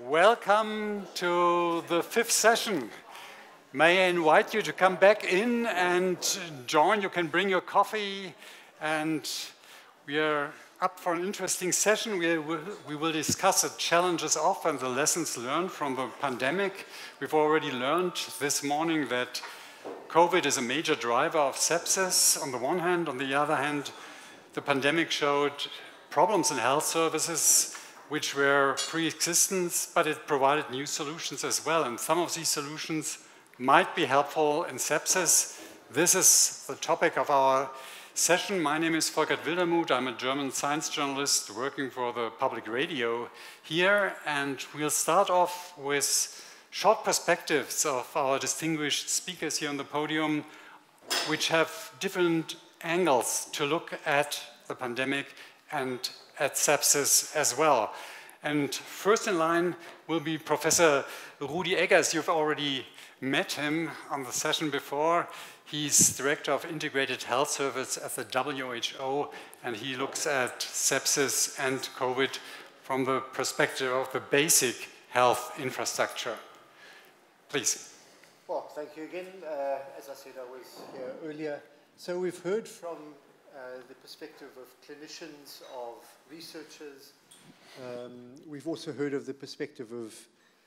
Welcome to the fifth session. May I invite you to come back in and join? You can bring your coffee, and we are up for an interesting session. We, we will discuss the challenges of and the lessons learned from the pandemic. We've already learned this morning that COVID is a major driver of sepsis on the one hand. On the other hand, the pandemic showed problems in health services which were pre-existent, but it provided new solutions as well. And some of these solutions might be helpful in sepsis. This is the topic of our session. My name is Volkart Wildermuth. I'm a German science journalist working for the public radio here, and we'll start off with short perspectives of our distinguished speakers here on the podium, which have different angles to look at the pandemic and at sepsis as well. And first in line will be Professor Rudi Eggers. You've already met him on the session before. He's Director of Integrated Health Service at the WHO, and he looks at sepsis and COVID from the perspective of the basic health infrastructure. Please. Well, thank you again. Uh, as I said, I was here earlier. So we've heard from uh, the perspective of clinicians, of researchers. Um, we've also heard of the perspective of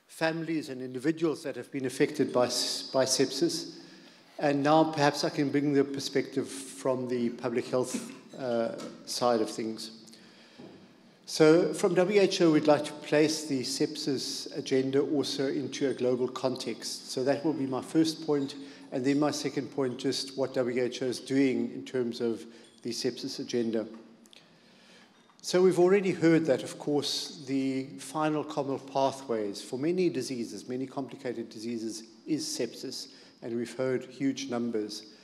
families and individuals that have been affected by, by sepsis. And now perhaps I can bring the perspective from the public health uh, side of things. So from WHO, we'd like to place the sepsis agenda also into a global context. So that will be my first point. And then my second point, just what WHO is doing in terms of the sepsis agenda. So we've already heard that, of course, the final common pathways for many diseases, many complicated diseases, is sepsis, and we've heard huge numbers.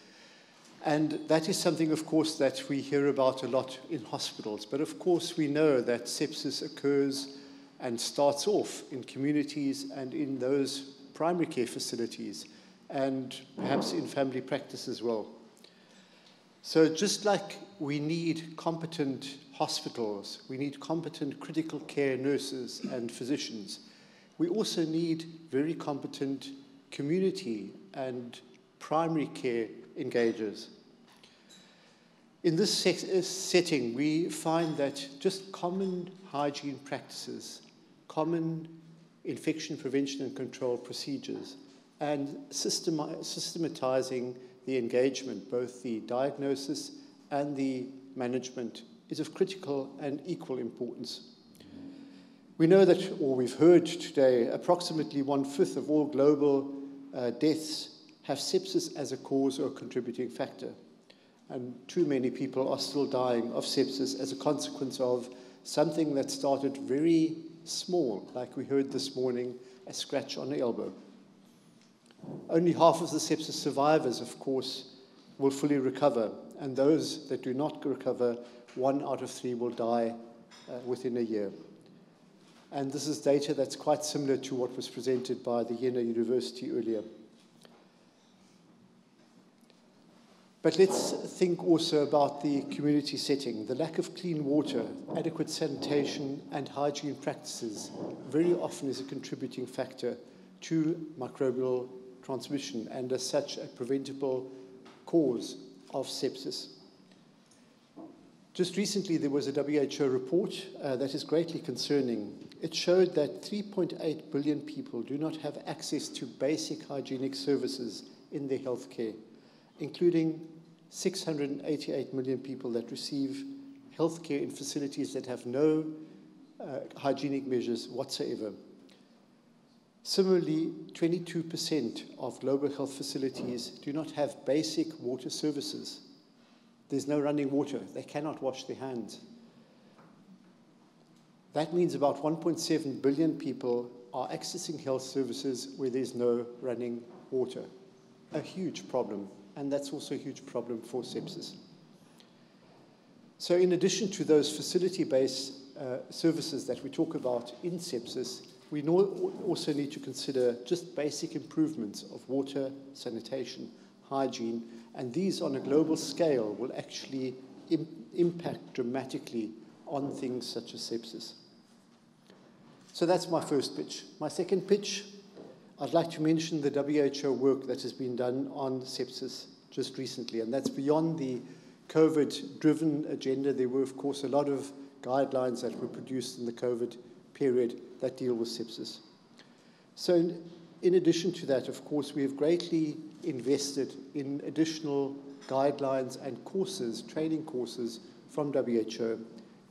And that is something, of course, that we hear about a lot in hospitals. But of course, we know that sepsis occurs and starts off in communities and in those primary care facilities, and perhaps in family practice as well. So just like we need competent hospitals, we need competent critical care nurses and physicians, we also need very competent community and primary care engagers. In this setting, we find that just common hygiene practices, common infection prevention and control procedures, and systematizing the engagement, both the diagnosis and the management, is of critical and equal importance. We know that, or we've heard today, approximately one fifth of all global uh, deaths have sepsis as a cause or contributing factor. And too many people are still dying of sepsis as a consequence of something that started very small, like we heard this morning, a scratch on the elbow. Only half of the sepsis survivors, of course, will fully recover, and those that do not recover, one out of three will die uh, within a year. And this is data that's quite similar to what was presented by the Jena University earlier. But let's think also about the community setting. The lack of clean water, adequate sanitation, and hygiene practices very often is a contributing factor to microbial transmission and as such a preventable cause of sepsis. Just recently, there was a WHO report uh, that is greatly concerning. It showed that 3.8 billion people do not have access to basic hygienic services in their healthcare, including 688 million people that receive healthcare in facilities that have no uh, hygienic measures whatsoever. Similarly, 22% of global health facilities do not have basic water services. There's no running water. They cannot wash their hands. That means about 1.7 billion people are accessing health services where there's no running water. A huge problem, and that's also a huge problem for sepsis. So, in addition to those facility based uh, services that we talk about in sepsis, we also need to consider just basic improvements of water, sanitation, hygiene, and these on a global scale will actually Im impact dramatically on things such as sepsis. So that's my first pitch. My second pitch, I'd like to mention the WHO work that has been done on sepsis just recently, and that's beyond the COVID driven agenda. There were, of course, a lot of guidelines that were produced in the COVID period that deal with sepsis. So, in, in addition to that, of course, we have greatly invested in additional guidelines and courses, training courses from WHO.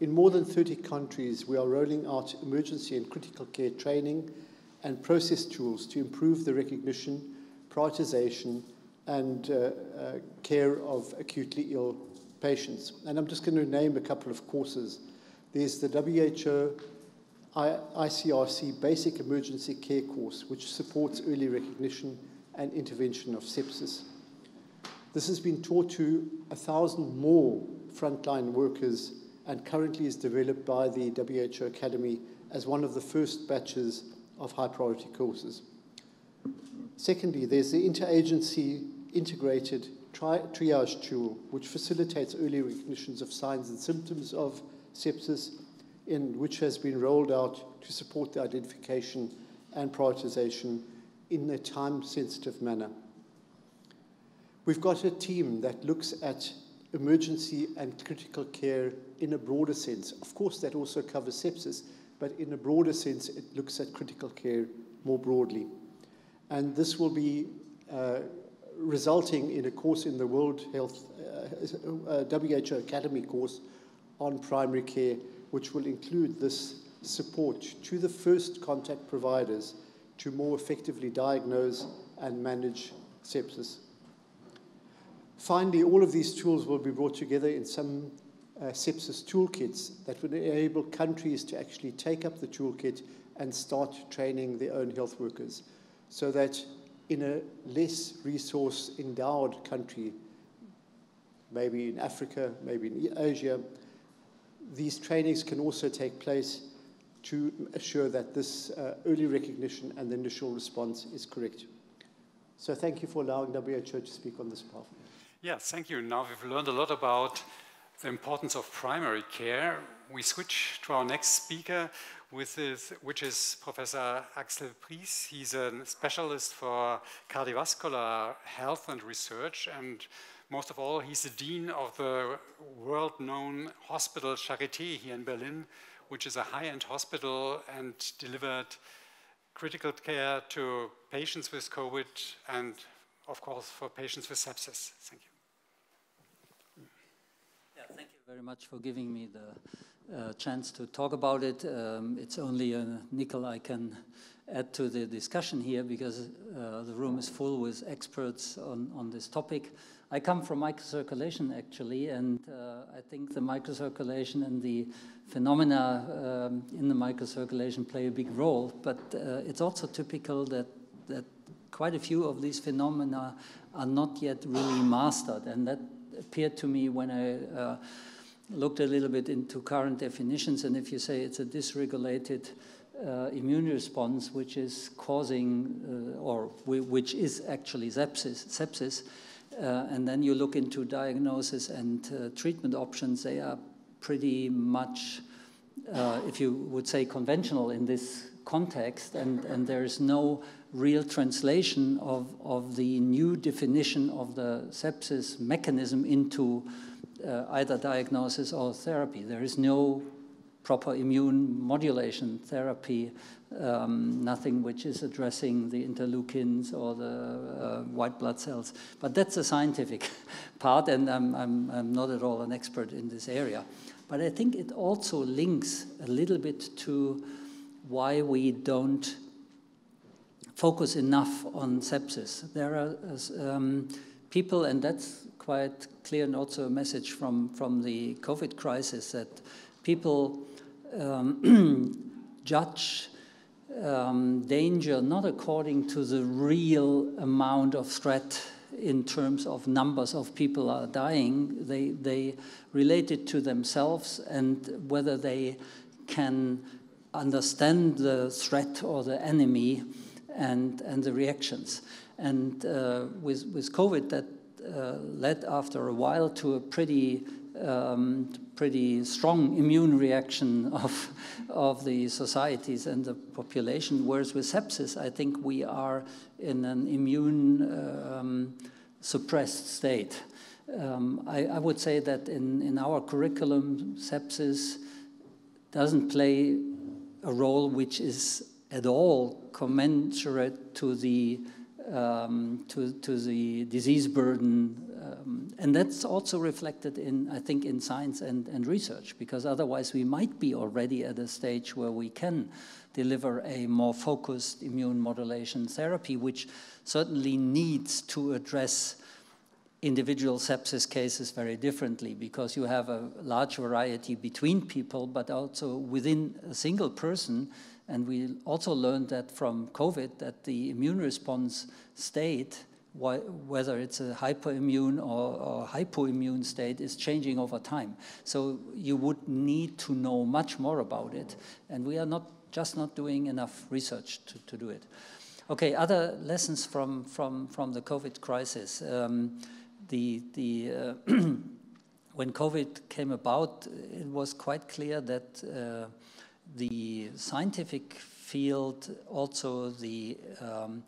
In more than 30 countries, we are rolling out emergency and critical care training and process tools to improve the recognition, prioritization, and uh, uh, care of acutely ill patients. And I'm just going to name a couple of courses. There's the WHO ICRC Basic Emergency Care course, which supports early recognition and intervention of sepsis. This has been taught to a thousand more frontline workers and currently is developed by the WHO Academy as one of the first batches of high priority courses. Secondly, there's the interagency integrated tri triage tool, which facilitates early recognitions of signs and symptoms of sepsis, and which has been rolled out to support the identification and prioritization in a time sensitive manner. We've got a team that looks at emergency and critical care in a broader sense. Of course, that also covers sepsis, but in a broader sense, it looks at critical care more broadly. And this will be uh, resulting in a course in the World Health uh, uh, WHO Academy course on primary care, which will include this support to the first contact providers to more effectively diagnose and manage sepsis. Finally, all of these tools will be brought together in some uh, sepsis toolkits that would enable countries to actually take up the toolkit and start training their own health workers so that in a less resource endowed country, maybe in Africa, maybe in Asia, these trainings can also take place to assure that this uh, early recognition and the initial response is correct. So thank you for allowing WHO to speak on this behalf. Yeah, thank you. Now we've learned a lot about the importance of primary care. We switch to our next speaker, which is Professor Axel Pries. He's a specialist for cardiovascular health and research, and most of all, he's the dean of the world-known hospital Charité here in Berlin, which is a high-end hospital and delivered critical care to patients with COVID and, of course, for patients with sepsis. Thank you. Yeah, thank you very much for giving me the uh, chance to talk about it. Um, it's only a nickel I can add to the discussion here because uh, the room is full with experts on, on this topic. I come from microcirculation actually, and uh, I think the microcirculation and the phenomena um, in the microcirculation play a big role. But uh, it's also typical that that quite a few of these phenomena are not yet really mastered, and that appeared to me when I. Looked a little bit into current definitions, and if you say it's a dysregulated uh, immune response which is causing, uh, or which is actually sepsis, sepsis uh, and then you look into diagnosis and uh, treatment options, they are pretty much, uh, if you would say, conventional in this context, and, and there is no real translation of, of the new definition of the sepsis mechanism into uh, either diagnosis or therapy. There is no proper immune modulation therapy um, nothing which is addressing the interleukins or the uh, white blood cells. But that's the scientific part, and I'm, I'm, I'm not at all an expert in this area. But I think it also links a little bit to why we don't focus enough on sepsis. There are um, people, and that's quite clear, and also a message from, from the COVID crisis, that people um, judge um, danger not according to the real amount of threat in terms of numbers of people are dying. They, they relate it to themselves and whether they can understand the threat or the enemy and, and the reactions. And uh, with, with COVID, that led after a while to a pretty um, pretty strong immune reaction of, of the societies and the population. Whereas with sepsis, I think we are in an immune um, suppressed state. Um, I, I, would say that in, in our curriculum, sepsis doesn't play a role which is at all commensurate to the um, to, to the disease burden. Um, and that's also reflected in, I think, in science and, and research, because otherwise we might be already at a stage where we can deliver a more focused immune modulation therapy, which certainly needs to address individual sepsis cases very differently because you have a large variety between people, but also within a single person. And we also learned that from COVID that the immune response state, whether it's a hyperimmune or, or hypoimmune state, is changing over time. So you would need to know much more about it. And we are not just not doing enough research to, to do it. Okay, other lessons from, from, from the COVID crisis. Um, the, the, uh, when COVID came about, it was quite clear that uh, the scientific field, also the um,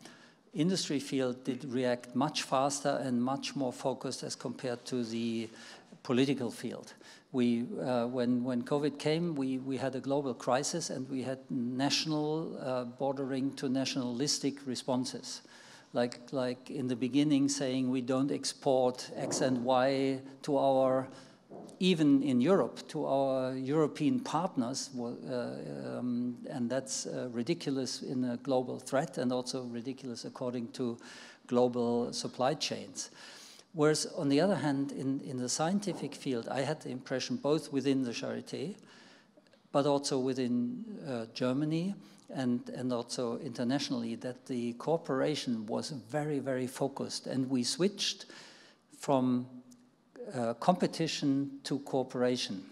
industry field, did react much faster and much more focused as compared to the political field. We, uh, when, when COVID came, we, we had a global crisis and we had national, uh, bordering to nationalistic responses like, like in the beginning saying we don't export X and Y to our, even in Europe, to our European partners. Uh, um, and that's uh, ridiculous in a global threat and also ridiculous according to global supply chains. Whereas on the other hand, in, in the scientific field, I had the impression both within the Charité, but also within uh, Germany, and, and also internationally that the cooperation was very, very focused. And we switched from uh, competition to cooperation.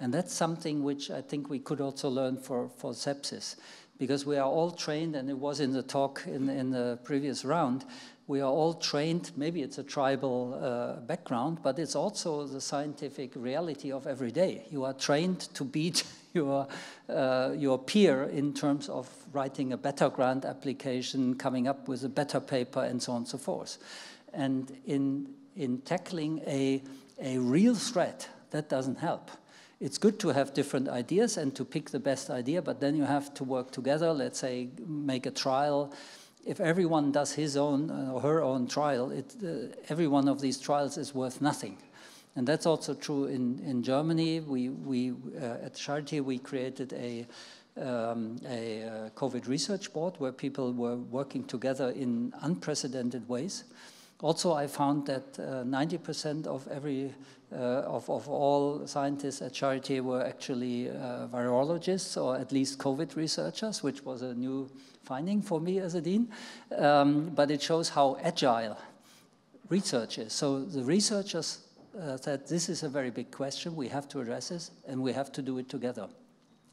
And that's something which I think we could also learn for, for sepsis, because we are all trained, and it was in the talk in, in the previous round, we are all trained, maybe it's a tribal uh, background, but it's also the scientific reality of every day. You are trained to beat your, uh, your peer in terms of writing a better grant application, coming up with a better paper, and so on and so forth. And in, in tackling a, a real threat, that doesn't help. It's good to have different ideas and to pick the best idea, but then you have to work together, let's say, make a trial. If everyone does his own uh, or her own trial, it, uh, every one of these trials is worth nothing. And that's also true in, in Germany. We, we, uh, at Charité, we created a, um, a uh, COVID research board where people were working together in unprecedented ways. Also, I found that 90% uh, of every uh, of, of all scientists at Charité were actually uh, virologists or at least COVID researchers, which was a new finding for me as a dean. Um, but it shows how agile research is. So the researchers uh, that this is a very big question. We have to address this, and we have to do it together.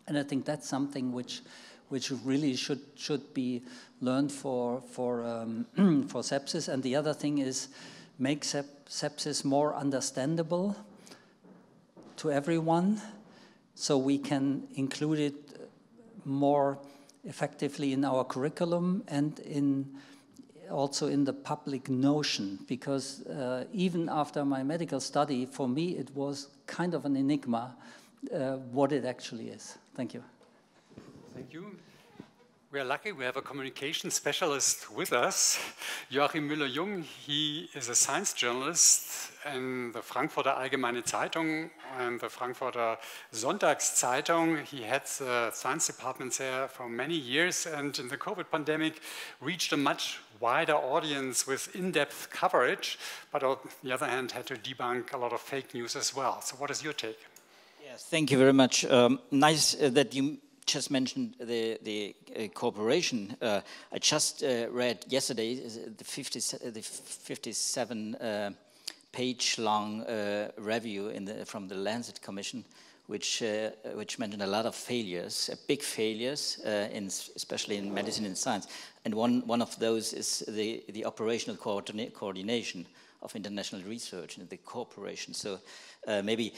And I think that's something which, which really should should be learned for for um, for sepsis. And the other thing is make sep sepsis more understandable to everyone, so we can include it more effectively in our curriculum and in also in the public notion, because uh, even after my medical study, for me it was kind of an enigma uh, what it actually is. Thank you. Thank you. We are lucky we have a communication specialist with us, Joachim Müller-Jung. He is a science journalist in the Frankfurter Allgemeine Zeitung and the Frankfurter Sonntagszeitung. He had the science department there for many years and in the COVID pandemic reached a much wider audience with in-depth coverage, but on the other hand had to debunk a lot of fake news as well. So what is your take? Yes, thank you very much. Um, nice uh, that you just mentioned the, the uh, cooperation. Uh, I just uh, read yesterday the, 50, the 57 uh, page long uh, review the, from the Lancet Commission which, uh, which mentioned a lot of failures, big failures, in, especially in medicine and science. And one, one of those is the, the operational coordina coordination of international research and the cooperation. So maybe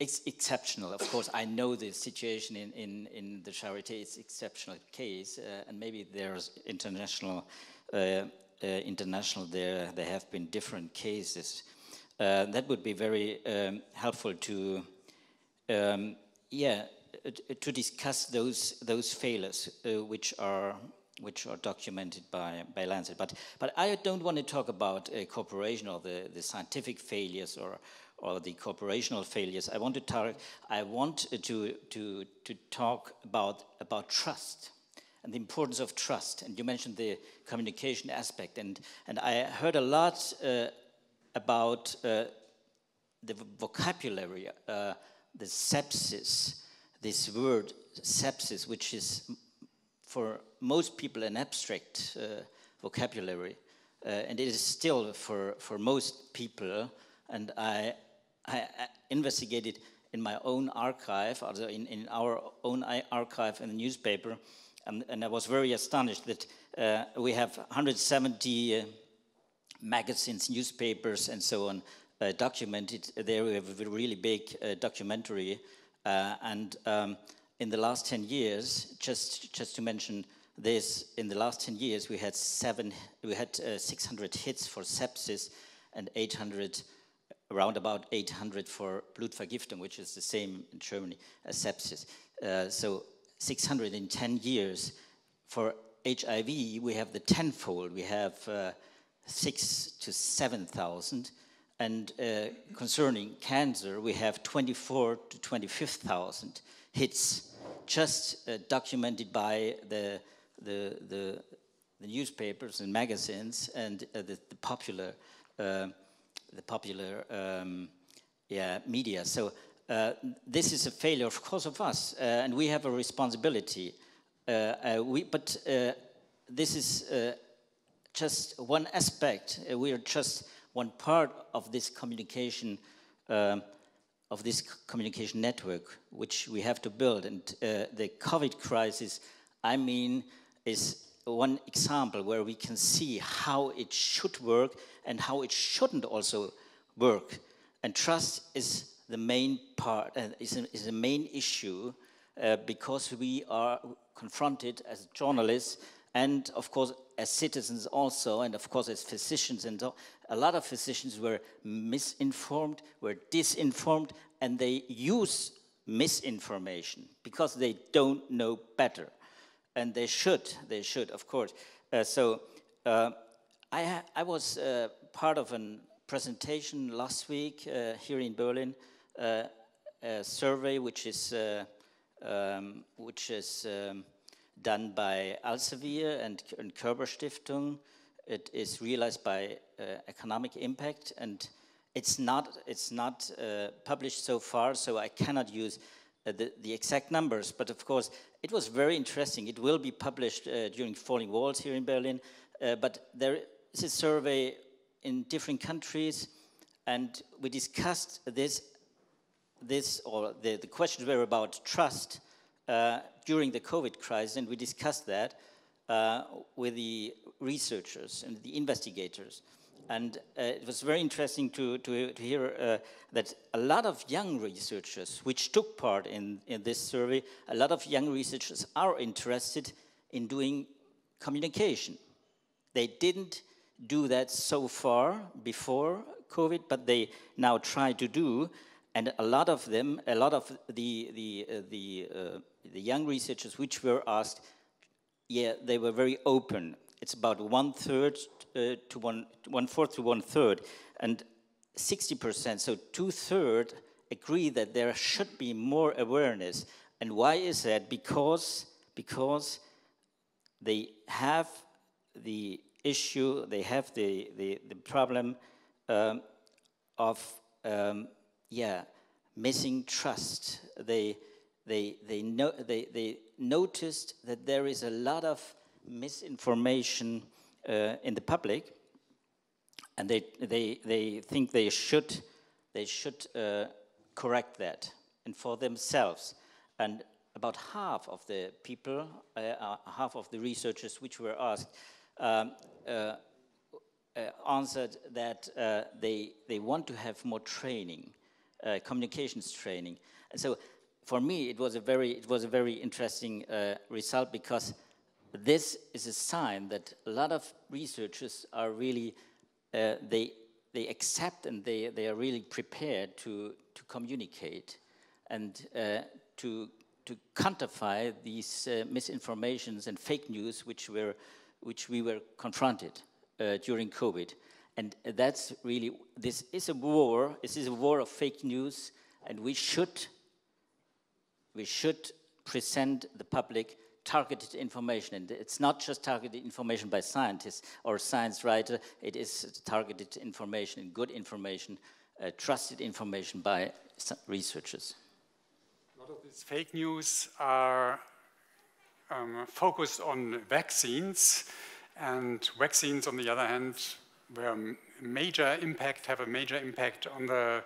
it's exceptional. Of course, I know the situation in, in, in the Charité is exceptional case, uh, and maybe there's international, uh, international there, there have been different cases. that would be very um, helpful to um, yeah, uh, to discuss those those failures uh, which are which are documented by by Lancet. But but I don't want to talk about uh, cooperation or the the scientific failures or or the cooperational failures. I want to talk. I want to to to talk about about trust and the importance of trust. And you mentioned the communication aspect, and and I heard a lot uh, about uh, the vocabulary uh, the sepsis, this word sepsis, which is for most people an abstract uh, vocabulary, uh, and it is still for, for most people. And I, I investigated in my own archive, also in, in our own archive in the newspaper, and, and I was very astonished that uh, we have 170 uh, magazines, newspapers, and so on uh, documented. There we have a really big uh, documentary, uh, and um, in the last 10 years, just just to mention this, in the last 10 years we had seven, we had 600 hits for sepsis, and 800 around about 800 for Blutvergiftung, which is the same in Germany as sepsis. Uh, so 600 in 10 years. For HIV, we have the tenfold. We have uh, six to 7,000. And uh, concerning cancer, we have 24 to 25,000 hits just uh, documented by the, the, the, the, newspapers and magazines and uh, the, the, popular, uh, the popular um, yeah, media. So uh, this is a failure, of course, of us, uh, and we have a responsibility. we, but this is just one aspect. we are just one part of this communication um, of this communication network which we have to build and uh, the covid crisis i mean is one example where we can see how it should work and how it shouldn't also work. And trust is the main part and uh, is, a, is the main issue uh, because we are confronted as journalists and of course as citizens also, and of course as physicians, and a lot of physicians were misinformed, were disinformed, and they use misinformation because they don't know better, and they should, they should, of course. Uh, so uh, I, I was uh, part of a presentation last week uh, here in Berlin, uh, a survey which is uh, um, which is um, done by Elsevier and, and Körber Stiftung. It is realized by Economist Impact, and it's not, it's not published so far, so I cannot use the, the, exact numbers, but of course, it was very interesting. It will be published uh, during Falling Walls here in Berlin, uh, but there is a survey in different countries, and we discussed this, this or the, the questions were about trust, uh, during the COVID crisis, and we discussed that uh, with the researchers and the investigators. And uh, it was very interesting to, to, to hear uh, that a lot of young researchers, which took part in, in this survey, a lot of young researchers are interested in doing communication. They didn't do that so far before COVID, but they now try to do. And a lot of them, a lot of the, the, uh, the uh, the young researchers which were asked, yeah, they were very open. It's about one third uh, to one, one fourth to one third, and 60%, so two thirds agree that there should be more awareness. And why is that? Because, because they have the issue, they have the, the, the problem um, of, um, yeah, missing trust. They, they, they, no, they, they noticed that there is a lot of misinformation uh, in the public, and they, they, they think they should, they should uh, correct that. and for themselves. And about half of the people, uh, uh, half of the researchers which were asked, um, uh, uh answered that they, they want to have more training, communications training. And so for me, it was a very, it was a very interesting result because this is a sign that a lot of researchers are really, they, they accept and they, they are really prepared to, to communicate and uh, to, to quantify these uh, misinformations and fake news which, were, which we were confronted uh, during COVID. And that's really, this is a war, this is a war of fake news, and we should, we should present the public targeted information. And it's not just targeted information by scientists or science writer, it is targeted information and good information, uh, trusted information by researchers. A lot of these fake news are um, focused on vaccines, and vaccines, on the other hand, were major impact, have a major impact on the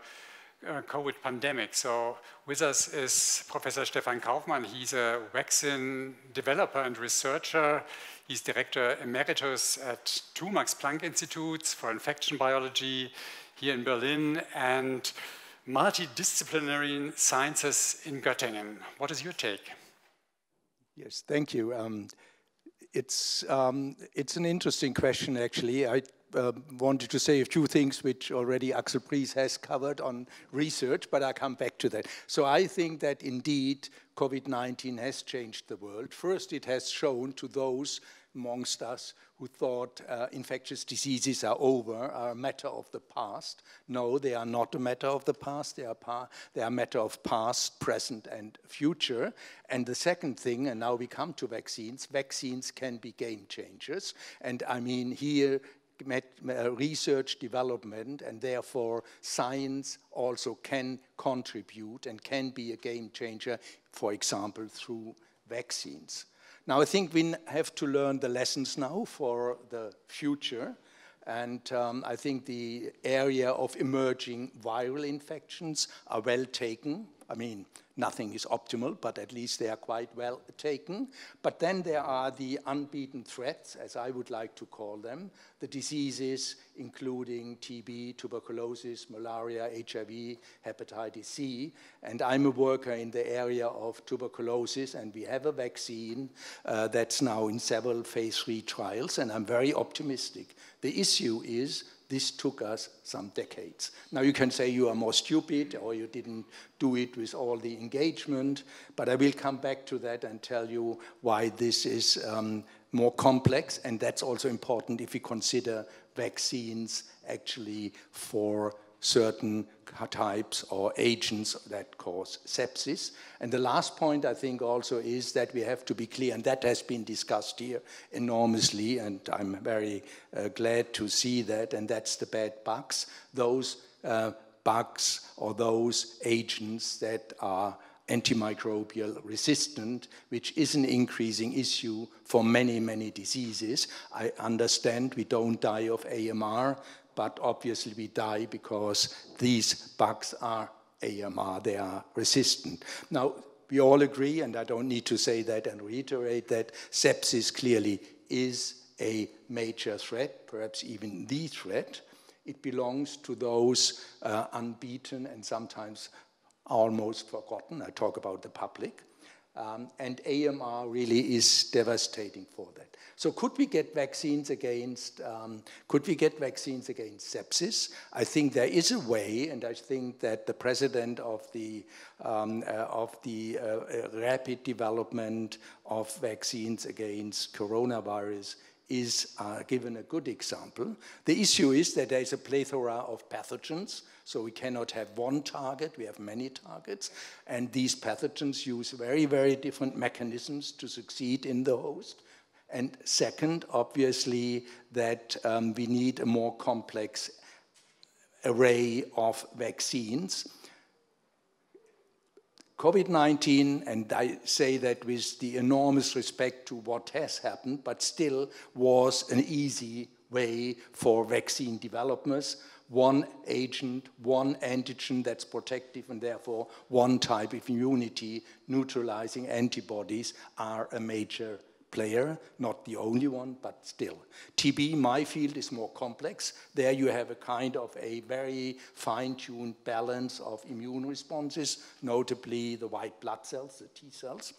uh, COVID pandemic. So with us is Professor Stefan Kaufmann. He's a vaccine developer and researcher. He's director emeritus at two Max Planck Institutes for infection biology here in Berlin and multidisciplinary sciences in Göttingen. What is your take? Yes, thank you. Um, it's, um, it's an interesting question, actually. I uh, wanted to say a few things which already Axel Pries has covered on research, but I come back to that. So I think that indeed COVID-19 has changed the world. First, it has shown to those amongst us who thought uh, infectious diseases are over, are a matter of the past. No, they are not a matter of the past. They are, they are a matter of past, present, and future. And the second thing, and now we come to vaccines, vaccines can be game changers. And I mean, here research development and therefore science also can contribute and can be a game changer, for example, through vaccines. Now, I think we have to learn the lessons now for the future. And um, I think the area of emerging viral infections are well taken. I mean, Nothing is optimal, but at least they are quite well taken. But then there are the unbeaten threats, as I would like to call them, the diseases including TB, tuberculosis, malaria, HIV, hepatitis C. And I'm a worker in the area of tuberculosis, and we have a vaccine uh, that's now in several phase three trials, and I'm very optimistic. The issue is this took us some decades. Now you can say you are more stupid or you didn't do it with all the engagement, but I will come back to that and tell you why this is um, more complex, and that's also important if we consider vaccines actually for certain types or agents that cause sepsis. And the last point I think also is that we have to be clear, and that has been discussed here enormously, and I'm very uh, glad to see that, and that's the bad bugs. Those uh, bugs or those agents that are antimicrobial resistant, which is an increasing issue for many, many diseases. I understand we don't die of AMR, but obviously we die because these bugs are AMR, they are resistant. Now, we all agree, and I don't need to say that and reiterate that sepsis clearly is a major threat, perhaps even the threat. It belongs to those uh, unbeaten and sometimes almost forgotten. I talk about the public. Um, and AMR really is devastating for that. So could we get vaccines against, um, could we get vaccines against sepsis? I think there is a way, and I think that the president of the, um, uh, of the uh, uh rapid development of vaccines against coronavirus is uh, given a good example. The issue is that there is a plethora of pathogens, so we cannot have one target, we have many targets, and these pathogens use very, very different mechanisms to succeed in the host. And second, obviously, that um, we need a more complex array of vaccines. COVID-19, and I say that with the enormous respect to what has happened, but still was an easy way for vaccine developers. One agent, one antigen that's protective, and therefore one type of immunity, neutralizing antibodies are a major player, not the only one, but still. TB, my field, is more complex. There you have a kind of a very fine-tuned balance of immune responses, notably the white blood cells, the T cells.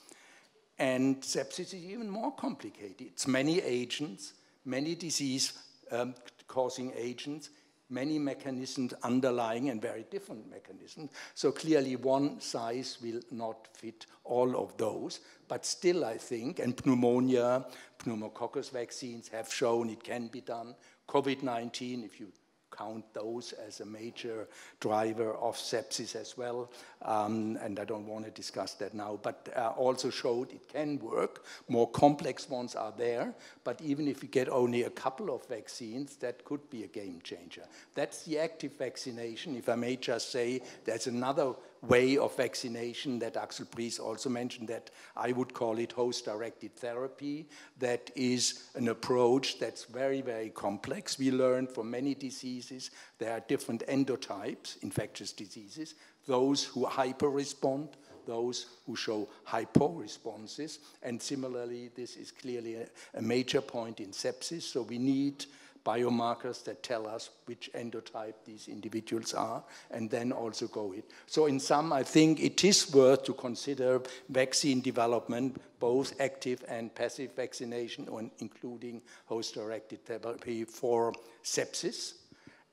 And sepsis is even more complicated. It's many agents, many disease-causing um, agents, many mechanisms underlying and very different mechanisms. So clearly one size will not fit all of those, but still I think, and pneumonia, pneumococcus vaccines have shown it can be done. COVID-19, if you count those as a major driver of sepsis as well. Um, and I don't want to discuss that now, but uh, also showed it can work. More complex ones are there, but even if you get only a couple of vaccines, that could be a game changer. That's the active vaccination. If I may just say, there's another way of vaccination that Axel Pries also mentioned that I would call it host-directed therapy. That is an approach that's very, very complex. We learned from many diseases there are different endotypes, infectious diseases, those who hyper-respond, those who show hypo responses. And similarly, this is clearly a, a major point in sepsis. So we need biomarkers that tell us which endotype these individuals are, and then also go it. So in sum, I think it is worth to consider vaccine development, both active and passive vaccination, including host-directed therapy for sepsis.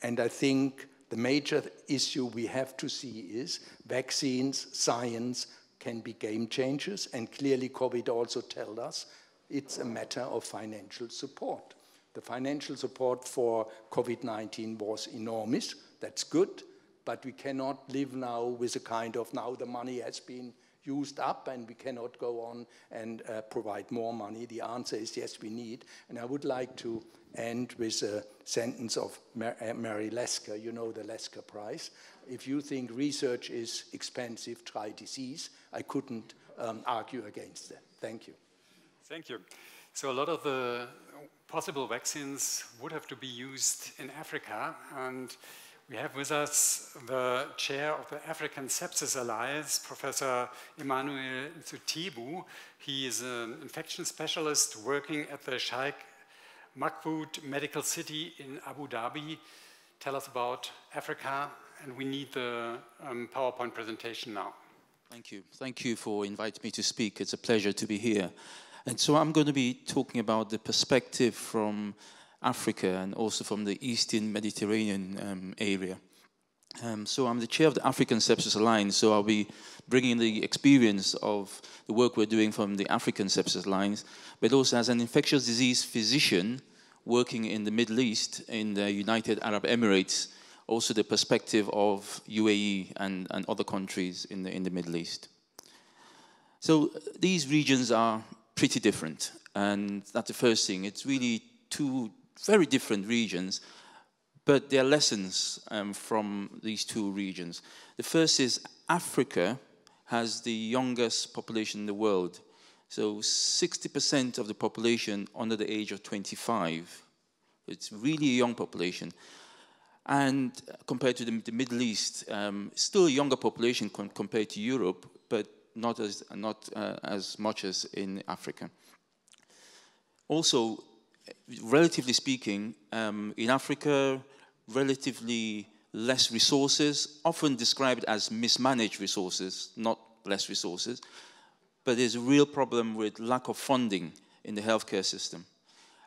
And I think the major issue we have to see is vaccines, science can be game changers, and clearly COVID also tells us it's a matter of financial support. The financial support for COVID-19 was enormous. That's good, but we cannot live now with a kind of now the money has been used up and we cannot go on and uh, provide more money. The answer is yes, we need. And I would like to end with a sentence of uh, Mary Lasker, you know the Lasker Prize. If you think research is expensive, try disease. I couldn't um, argue against that. Thank you. Thank you. So a lot of the possible vaccines would have to be used in Africa. And we have with us the chair of the African Sepsis Alliance, Professor Emmanuel Nsutebu. He is an infection specialist working at the Sheikh Shakhbout Medical City in Abu Dhabi. Tell us about Africa, and we need the um, PowerPoint presentation now. Thank you. Thank you for inviting me to speak. It's a pleasure to be here. And so I'm going to be talking about the perspective from Africa and also from the Eastern Mediterranean um, area. Um, so I'm the chair of the African Sepsis Alliance, so I'll be bringing the experience of the work we're doing from the African Sepsis Alliance, but also as an infectious disease physician working in the Middle East, in the United Arab Emirates, also the perspective of UAE and, and other countries in the, in the Middle East. So these regions are pretty different. And that's the first thing. It's really two very different regions, but there are lessons um, from these two regions. The first is Africa has the youngest population in the world. So 60% of the population under the age of 25. It's really a young population. And compared to the, the Middle East, um, still a younger population compared to Europe, not as, not, uh, as much as in Africa. Also, relatively speaking, um, in Africa, relatively less resources, often described as mismanaged resources, not less resources, but there's a real problem with lack of funding in the healthcare system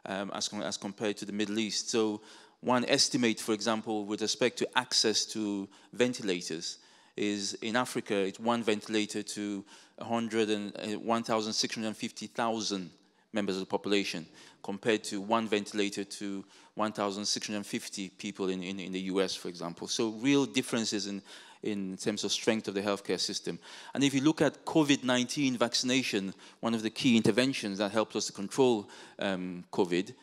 um, as, as compared to the Middle East. So one estimate, for example, with respect to access to ventilators, is in Africa, it's one ventilator to 1,650,000 uh, members of the population, compared to one ventilator to 1,650 people in, in, in, the US, for example. So real differences in, in terms of strength of the healthcare system. And if you look at COVID-19 vaccination, one of the key interventions that helped us to control um, COVID,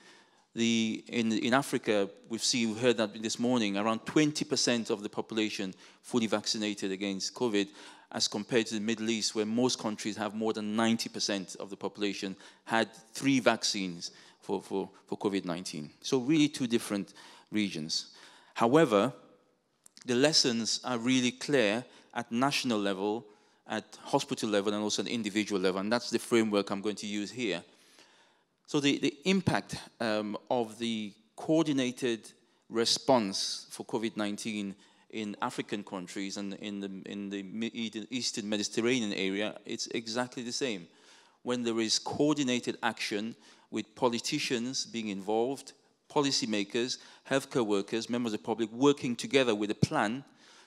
the, in, in Africa, we've seen, we heard that this morning, around 20% of the population fully vaccinated against COVID, as compared to the Middle East, where most countries have more than 90% of the population had three vaccines for, for, for COVID-19. So really two different regions. However, the lessons are really clear at national level, at hospital level, and also at individual level, and that's the framework I'm going to use here. So the, the impact um, of the coordinated response for COVID-19 in African countries and in the, in the Eastern Mediterranean area, it's exactly the same. When there is coordinated action with politicians being involved, policymakers, healthcare workers, members of the public working together with a plan,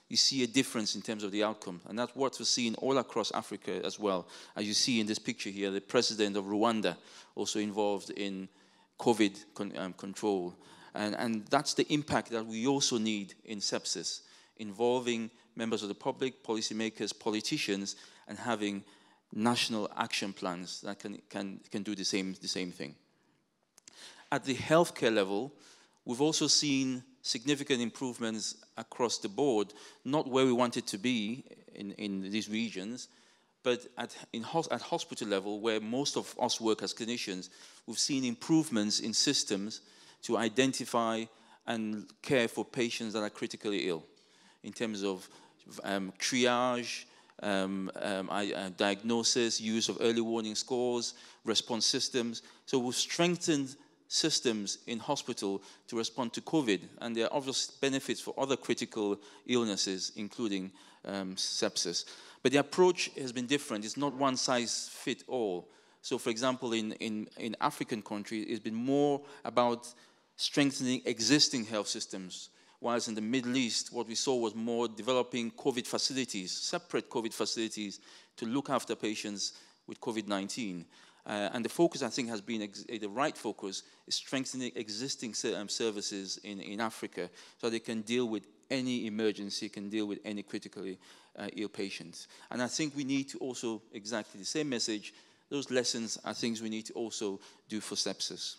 you see a difference in terms of the outcome. And that's what we're seeing all across Africa as well. As you see in this picture here, the president of Rwanda also involved in COVID con um, control. And, and that's the impact that we also need in sepsis, involving members of the public, policymakers, politicians, and having national action plans that can, can, can do the same, the same thing. At the healthcare level, we've also seen significant improvements across the board, not where we wanted to be in, in these regions, but at, in, at hospital level, where most of us work as clinicians, we've seen improvements in systems to identify and care for patients that are critically ill in terms of um, triage, um, um, uh, diagnosis, use of early warning scores, response systems. So we've strengthened systems in hospital to respond to COVID, and there are obvious benefits for other critical illnesses, including um, sepsis. But the approach has been different. It's not one size fit all. So, for example, in, in, in African countries, it's been more about strengthening existing health systems, whilst in the Middle East, what we saw was more developing COVID facilities, separate COVID facilities to look after patients with COVID 19. Uh, and the focus, I think, has been the right focus is strengthening existing um, services in, in Africa so they can deal with any emergency, can deal with any critically uh, ill patients. And I think we need to also, exactly the same message, those lessons are things we need to also do for sepsis.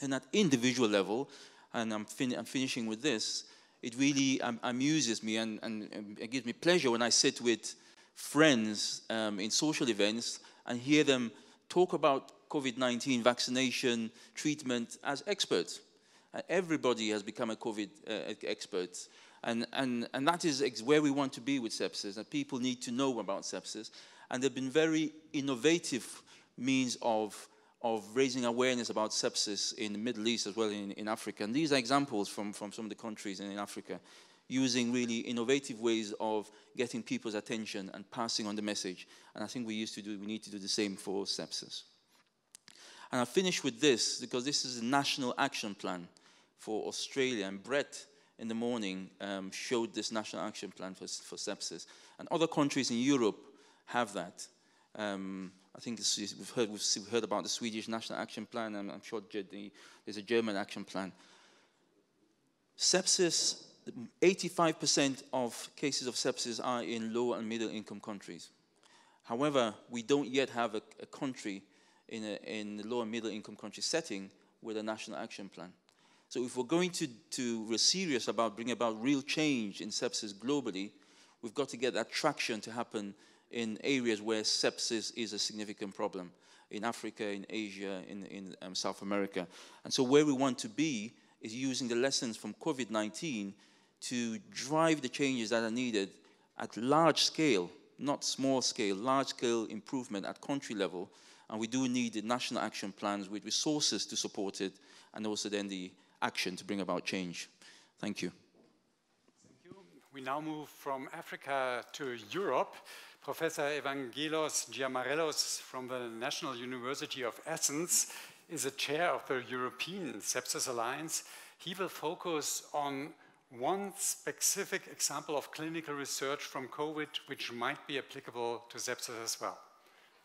And at individual level, and I'm, fin I'm finishing with this, it really um, amuses me and, and, it gives me pleasure when I sit with friends um, in social events and hear them talk about COVID 19 vaccination, treatment as experts. Uh, everybody has become a COVID uh, expert. And, and, and that is where we want to be with sepsis, that people need to know about sepsis. And there have been very innovative means of, of raising awareness about sepsis in the Middle East as well in, in Africa. And these are examples from, from some of the countries in, in Africa using really innovative ways of getting people's attention and passing on the message. And I think we used to do, we need to do the same for sepsis. And I'll finish with this because this is a national action plan for Australia. And Brett in the morning um, showed this national action plan for, for sepsis. And other countries in Europe have that. Um, I think we've heard, we've heard about the Swedish National Action Plan, and I'm sure there's a German action plan. Sepsis 85% of cases of sepsis are in low and middle income countries. However, we don't yet have a, a country in a in low and middle income country setting with a national action plan. So if we're going to, to serious about bringing about real change in sepsis globally, we've got to get that traction to happen in areas where sepsis is a significant problem, in Africa, in Asia, in, in um, South America. And so where we want to be is using the lessons from COVID-19 to drive the changes that are needed at large scale, not small scale, large scale improvement at country level. And we do need the national action plans with resources to support it and also then the action to bring about change. Thank you. Thank you. We now move from Africa to Europe. Professor Evangelos Giamarellos from the National University of Athens is a chair of the European Sepsis Alliance. He will focus on one specific example of clinical research from COVID which might be applicable to sepsis as well.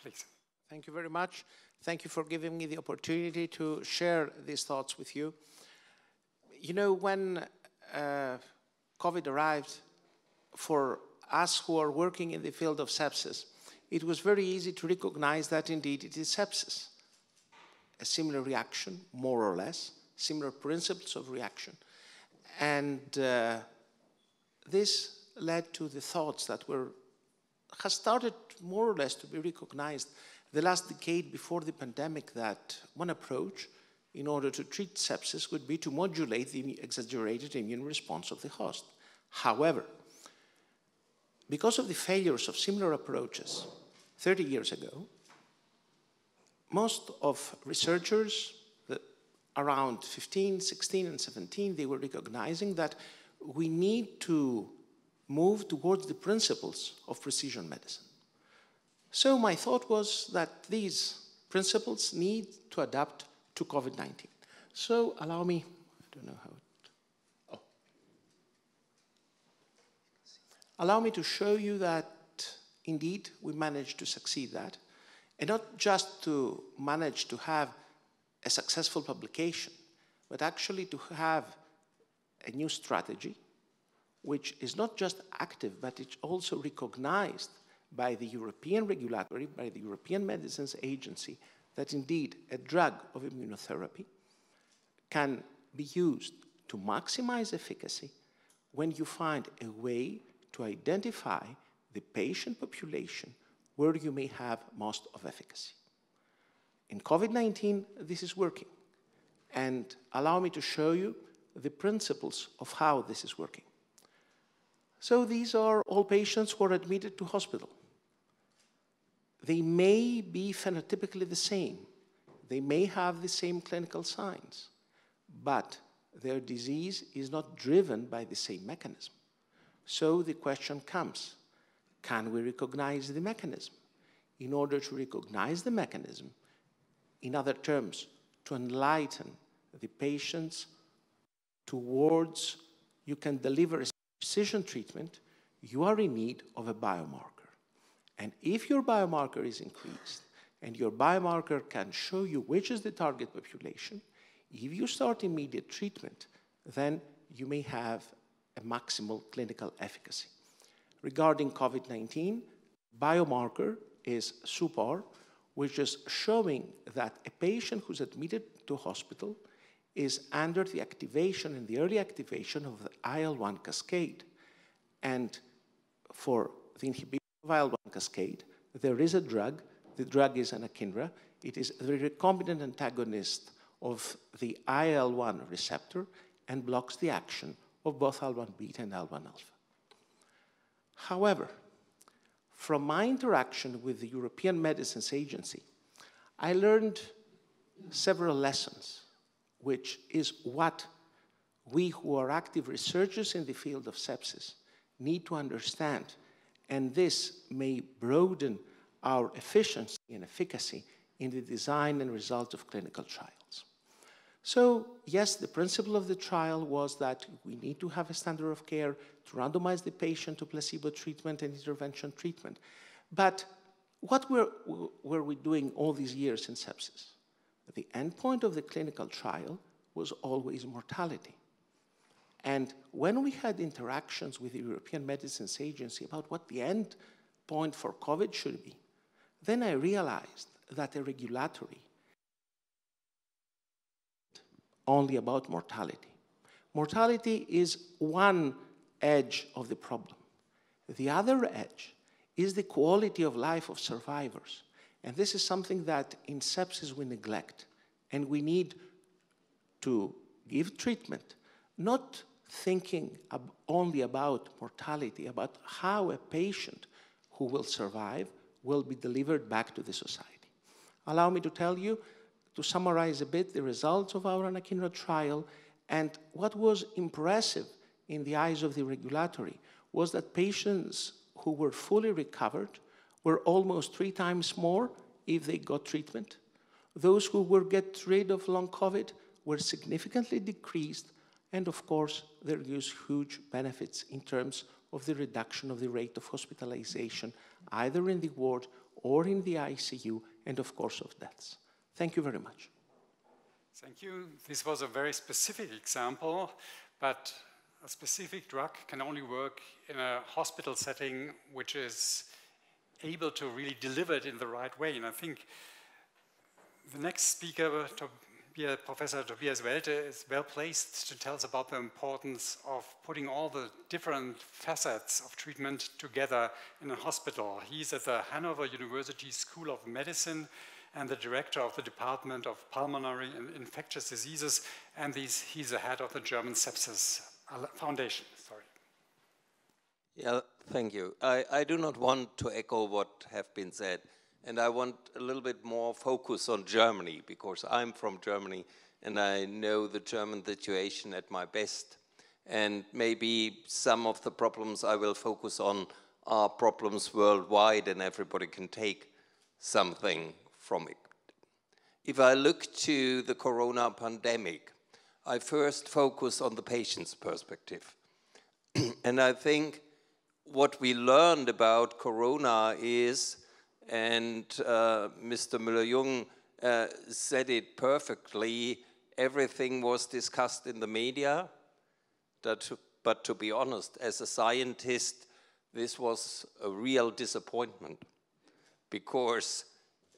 Please. Thank you very much. Thank you for giving me the opportunity to share these thoughts with you. You know, when uh, COVID arrived, for us who are working in the field of sepsis, it was very easy to recognize that indeed it is sepsis. A similar reaction, more or less, similar principles of reaction. And uh, this led to the thoughts that were has started more or less to be recognized the last decade before the pandemic that one approach in order to treat sepsis would be to modulate the exaggerated immune response of the host. However, because of the failures of similar approaches 30 years ago, most of researchers around 15, 16, and 17, they were recognizing that we need to move towards the principles of precision medicine. So my thought was that these principles need to adapt to COVID-19. So allow me, I don't know how it, oh. Allow me to show you that indeed we managed to succeed that, and not just to manage to have a successful publication, but actually to have a new strategy which is not just active, but it's also recognized by the European regulatory, by the European Medicines Agency, that indeed a drug of immunotherapy can be used to maximize efficacy when you find a way to identify the patient population where you may have most of efficacy. In COVID-19, this is working. And allow me to show you the principles of how this is working. So these are all patients who are admitted to hospital. They may be phenotypically the same. They may have the same clinical signs, but their disease is not driven by the same mechanism. So the question comes, can we recognize the mechanism? In order to recognize the mechanism, in other terms, to enlighten the patients towards you can deliver a precision treatment, you are in need of a biomarker. And if your biomarker is increased, and your biomarker can show you which is the target population, if you start immediate treatment, then you may have a maximal clinical efficacy. Regarding COVID-19, biomarker is SUPAR, which is showing that a patient who's admitted to hospital is under the activation and the early activation of the IL-1 cascade. And for the inhibition of IL-1 cascade, there is a drug. The drug is anakinra. It is the recombinant antagonist of the IL-1 receptor and blocks the action of both IL-1 beta and IL-1 alpha. However, from my interaction with the European Medicines Agency, I learned several lessons, which is what we who are active researchers in the field of sepsis need to understand. And this may broaden our efficiency and efficacy in the design and result of clinical trials. So yes, the principle of the trial was that we need to have a standard of care to randomize the patient to placebo treatment and intervention treatment. But what were, were we doing all these years in sepsis? The endpoint of the clinical trial was always mortality. And when we had interactions with the European Medicines Agency about what the end point for COVID should be, then I realized that a regulatory only about mortality. Mortality is one edge of the problem. The other edge is the quality of life of survivors. And this is something that in sepsis we neglect. And we need to give treatment, not thinking ab only about mortality, about how a patient who will survive will be delivered back to the society. Allow me to tell you to summarize a bit the results of our anakinra trial and what was impressive in the eyes of the regulatory was that patients who were fully recovered were almost three times more if they got treatment. Those who were get rid of long COVID were significantly decreased, and of course, there is huge benefits in terms of the reduction of the rate of hospitalization, either in the ward or in the ICU, and of course of deaths. Thank you very much. Thank you. This was a very specific example, but a specific drug can only work in a hospital setting which is able to really deliver it in the right way. And I think the next speaker, Professor Tobias Welte, is well placed to tell us about the importance of putting all the different facets of treatment together in a hospital. He's at the Hanover University School of Medicine and the director of the Department of Pulmonary and Infectious Diseases, and he's, he's the head of the German Sepsis uh, Foundation. Sorry. Yeah, thank you. I, I do not want to echo what have been said, and I want a little bit more focus on Germany, because I'm from Germany, and I know the German situation at my best. And maybe some of the problems I will focus on are problems worldwide, and everybody can take something from it. If I look to the corona pandemic, I first focus on the patient's perspective. and I think what we learned about corona is, and uh, Mr. Müller-Jung uh, said it perfectly, everything was discussed in the media, that, but to be honest, as a scientist, this was a real disappointment because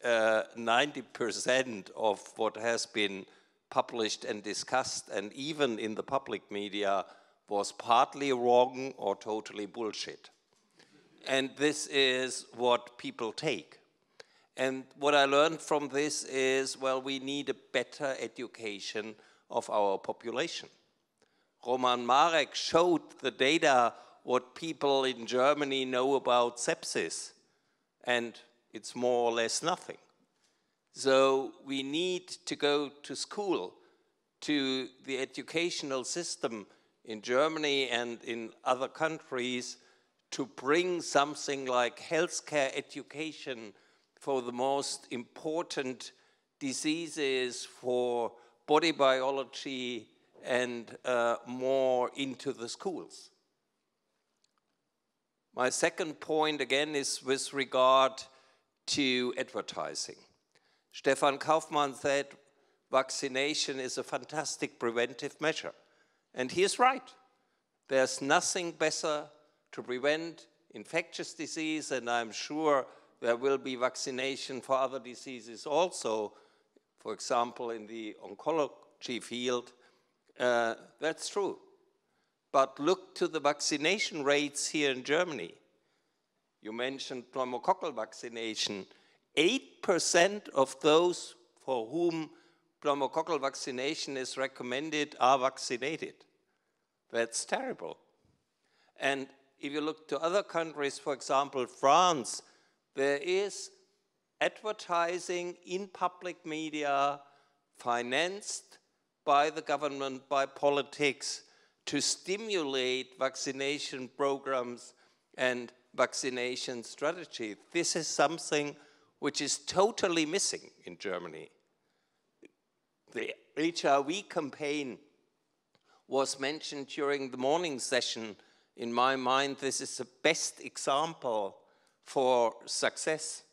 90% uh, of what has been published and discussed, and even in the public media, was partly wrong or totally bullshit. And this is what people take. And what I learned from this is, well, we need a better education of our population. Roman Marek showed the data what people in Germany know about sepsis. And it's more or less nothing. So we need to go to school, to the educational system in Germany and in other countries to bring something like healthcare education for the most important diseases for body biology and uh, more into the schools. My second point again is with regard to advertising. Stefan Kaufmann said vaccination is a fantastic preventive measure. And he is right. There's nothing better to prevent infectious disease, and I'm sure there will be vaccination for other diseases also, for example, in the oncology field. Uh, that's true. But look to the vaccination rates here in Germany. You mentioned pneumococcal vaccination. 8% of those for whom pneumococcal vaccination is recommended are vaccinated. That's terrible. And if you look to other countries, for example, France, there is advertising in public media financed by the government, by politics, to stimulate vaccination programs and vaccination strategy. This is something which is totally missing in Germany. The HIV campaign was mentioned during the morning session. In my mind, this is the best example for success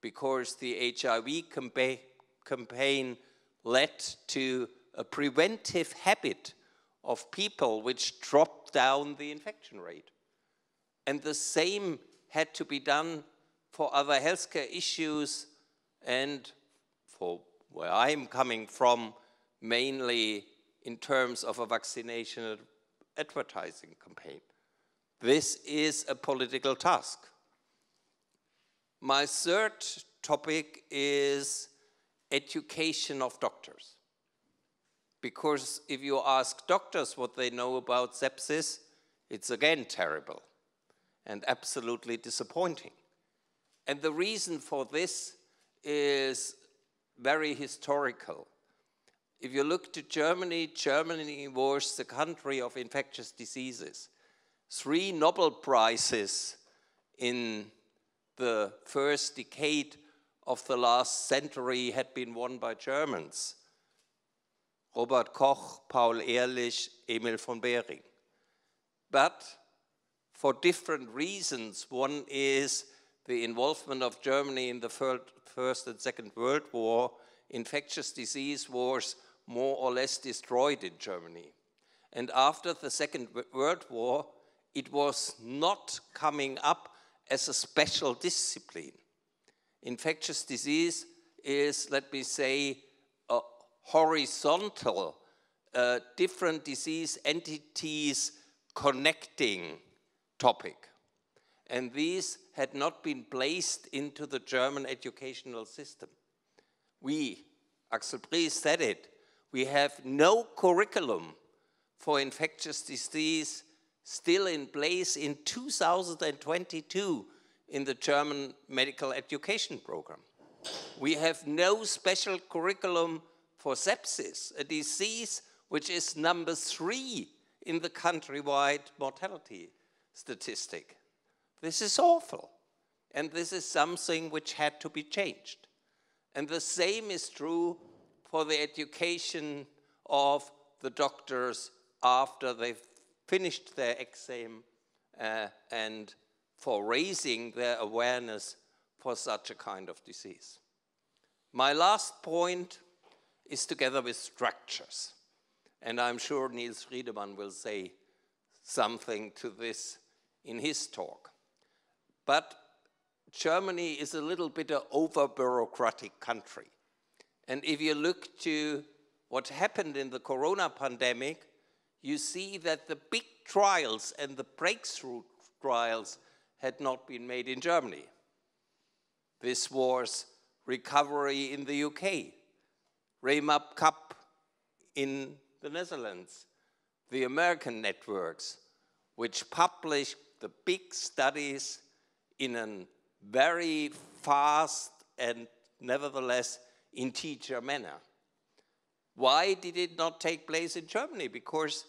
because the HIV campa campaign led to a preventive habit of people which dropped down the infection rate. And the same had to be done for other healthcare issues and for where I'm coming from, mainly in terms of a vaccination advertising campaign. This is a political task. My third topic is education of doctors. Because if you ask doctors what they know about sepsis, it's again terrible and absolutely disappointing. And the reason for this is very historical. If you look to Germany, Germany was the country of infectious diseases. Three Nobel Prizes in the first decade of the last century had been won by Germans. Robert Koch, Paul Ehrlich, Emil von Behring. But for different reasons. One is the involvement of Germany in the First and Second World War. Infectious disease was more or less destroyed in Germany. And after the Second World War, it was not coming up as a special discipline. Infectious disease is, let me say, a horizontal, uh, different disease entities connecting topic. And these had not been placed into the German educational system. we, Axel Pries said it, we have no curriculum for infectious disease still in place in 2022 in the German medical education program. We have no special curriculum for sepsis, a disease which is number three in the countrywide mortality statistic. This is awful. And this is something which had to be changed. And the same is true for the education of the doctors after they've finished their exam uh, and for raising their awareness for such a kind of disease. My last point is together with structures. And I'm sure Niels Riedemann will say something to this in his talk. But Germany is a little bit an over bureaucratic country. And if you look to what happened in the corona pandemic, you see that the big trials and the breakthrough trials had not been made in Germany. This was recovery in the UK, REMAP-CAP in the Netherlands, the American networks, which published the big studies in a very fast and nevertheless integer manner. Why did it not take place in Germany? Because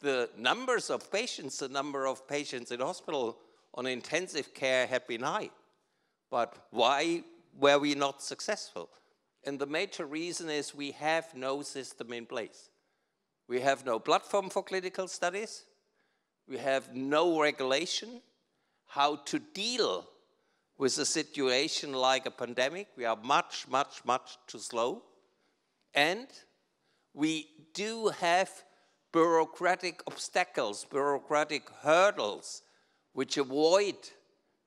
the numbers of patients, the number of patients in hospital on intensive care had been high. But why were we not successful? And the major reason is we have no system in place. We have no platform for clinical studies. We have no regulation how to deal with a situation like a pandemic. We are much, much, much too slow. And we do have bureaucratic obstacles, bureaucratic hurdles, which avoid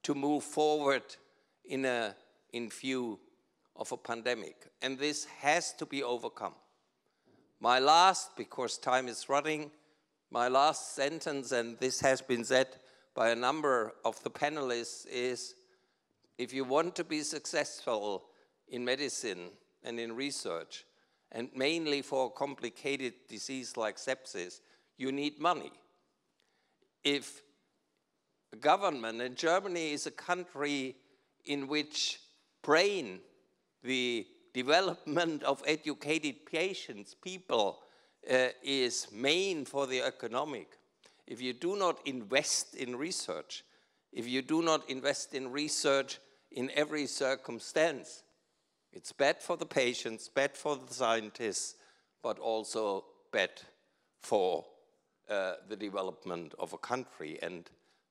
to move forward in, a, in view of a pandemic. And this has to be overcome. My last, because time is running, my last sentence, and this has been said by a number of the panelists, is if you want to be successful in medicine and in research, and mainly for a complicated disease like sepsis, you need money. If a government, and Germany is a country in which brain, the development of educated patients, people, uh, is main for the economic. If you do not invest in research, if you do not invest in research in every circumstance, it's bad for the patients, bad for the scientists, but also bad for uh, the development of a country. And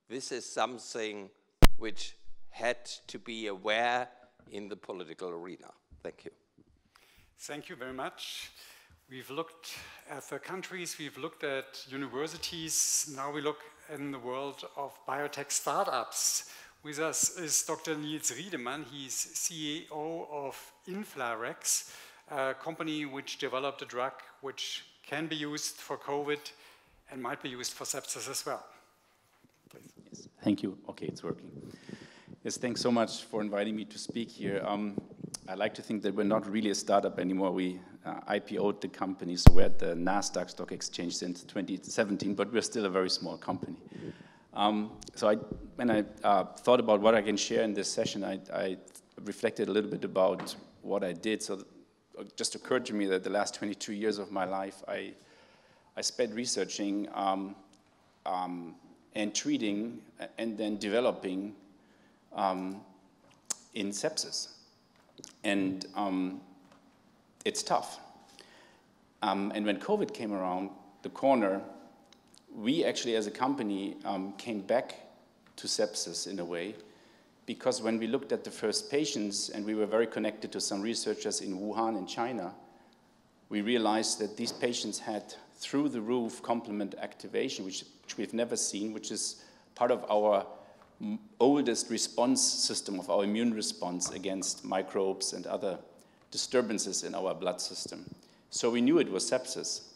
this is something which had to be aware in the political arena. Thank you. Thank you very much. We've looked at the countries, we've looked at universities, now we look in the world of biotech startups. With us is Dr. Niels Riedemann. He's CEO of InflaRx, a company which developed a drug which can be used for COVID and might be used for sepsis as well. Please. Yes, thank you. Okay, it's working. Yes, thanks so much for inviting me to speak here. Um, I like to think that we're not really a startup anymore. We uh, IPO'd the company, so we're at the NASDAQ stock exchange since 2017, but we're still a very small company. Um, so I, when I uh, thought about what I can share in this session, I, I, reflected a little bit about what I did. So it just occurred to me that the last 22 years of my life, I, I spent researching um, um, and treating and then developing um, in sepsis. And um, it's tough. Um, and when COVID came around the corner, we actually as a company um, came back to sepsis in a way because when we looked at the first patients and we were very connected to some researchers in Wuhan in China, we realized that these patients had through the roof complement activation, which, which we've never seen, which is part of our oldest response system of our immune response against microbes and other disturbances in our blood system. So we knew it was sepsis.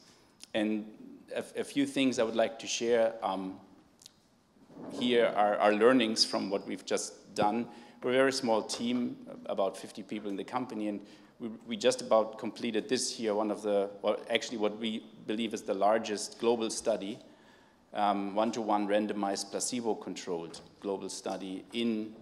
And a, a few things I would like to share um, here are our learnings from what we've just done. We're a very small team, about 50 people in the company, and we, we just about completed this year one of the, well, actually what we believe is the largest global study, um, one-to-one randomized placebo-controlled global study in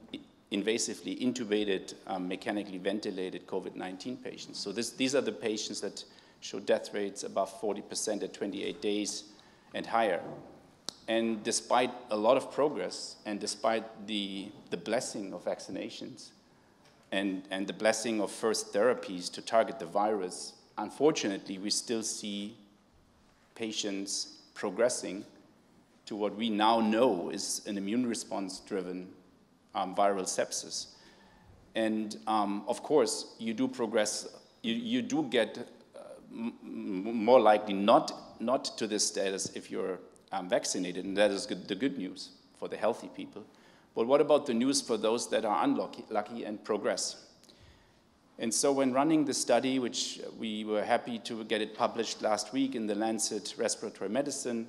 invasively intubated, um, mechanically ventilated COVID-19 patients. So this, these are the patients that show death rates above 40% at 28 days and higher. And despite a lot of progress and despite the, the blessing of vaccinations and, and the blessing of first therapies to target the virus, unfortunately, we still see patients progressing to what we now know is an immune response driven um, viral sepsis. And um, of course, you do progress, you, you do get more likely not, not to this status if you're um, vaccinated, and that is good, the good news for the healthy people. But what about the news for those that are unlucky lucky and progress? And so when running the study, which we were happy to get it published last week in the Lancet Respiratory Medicine,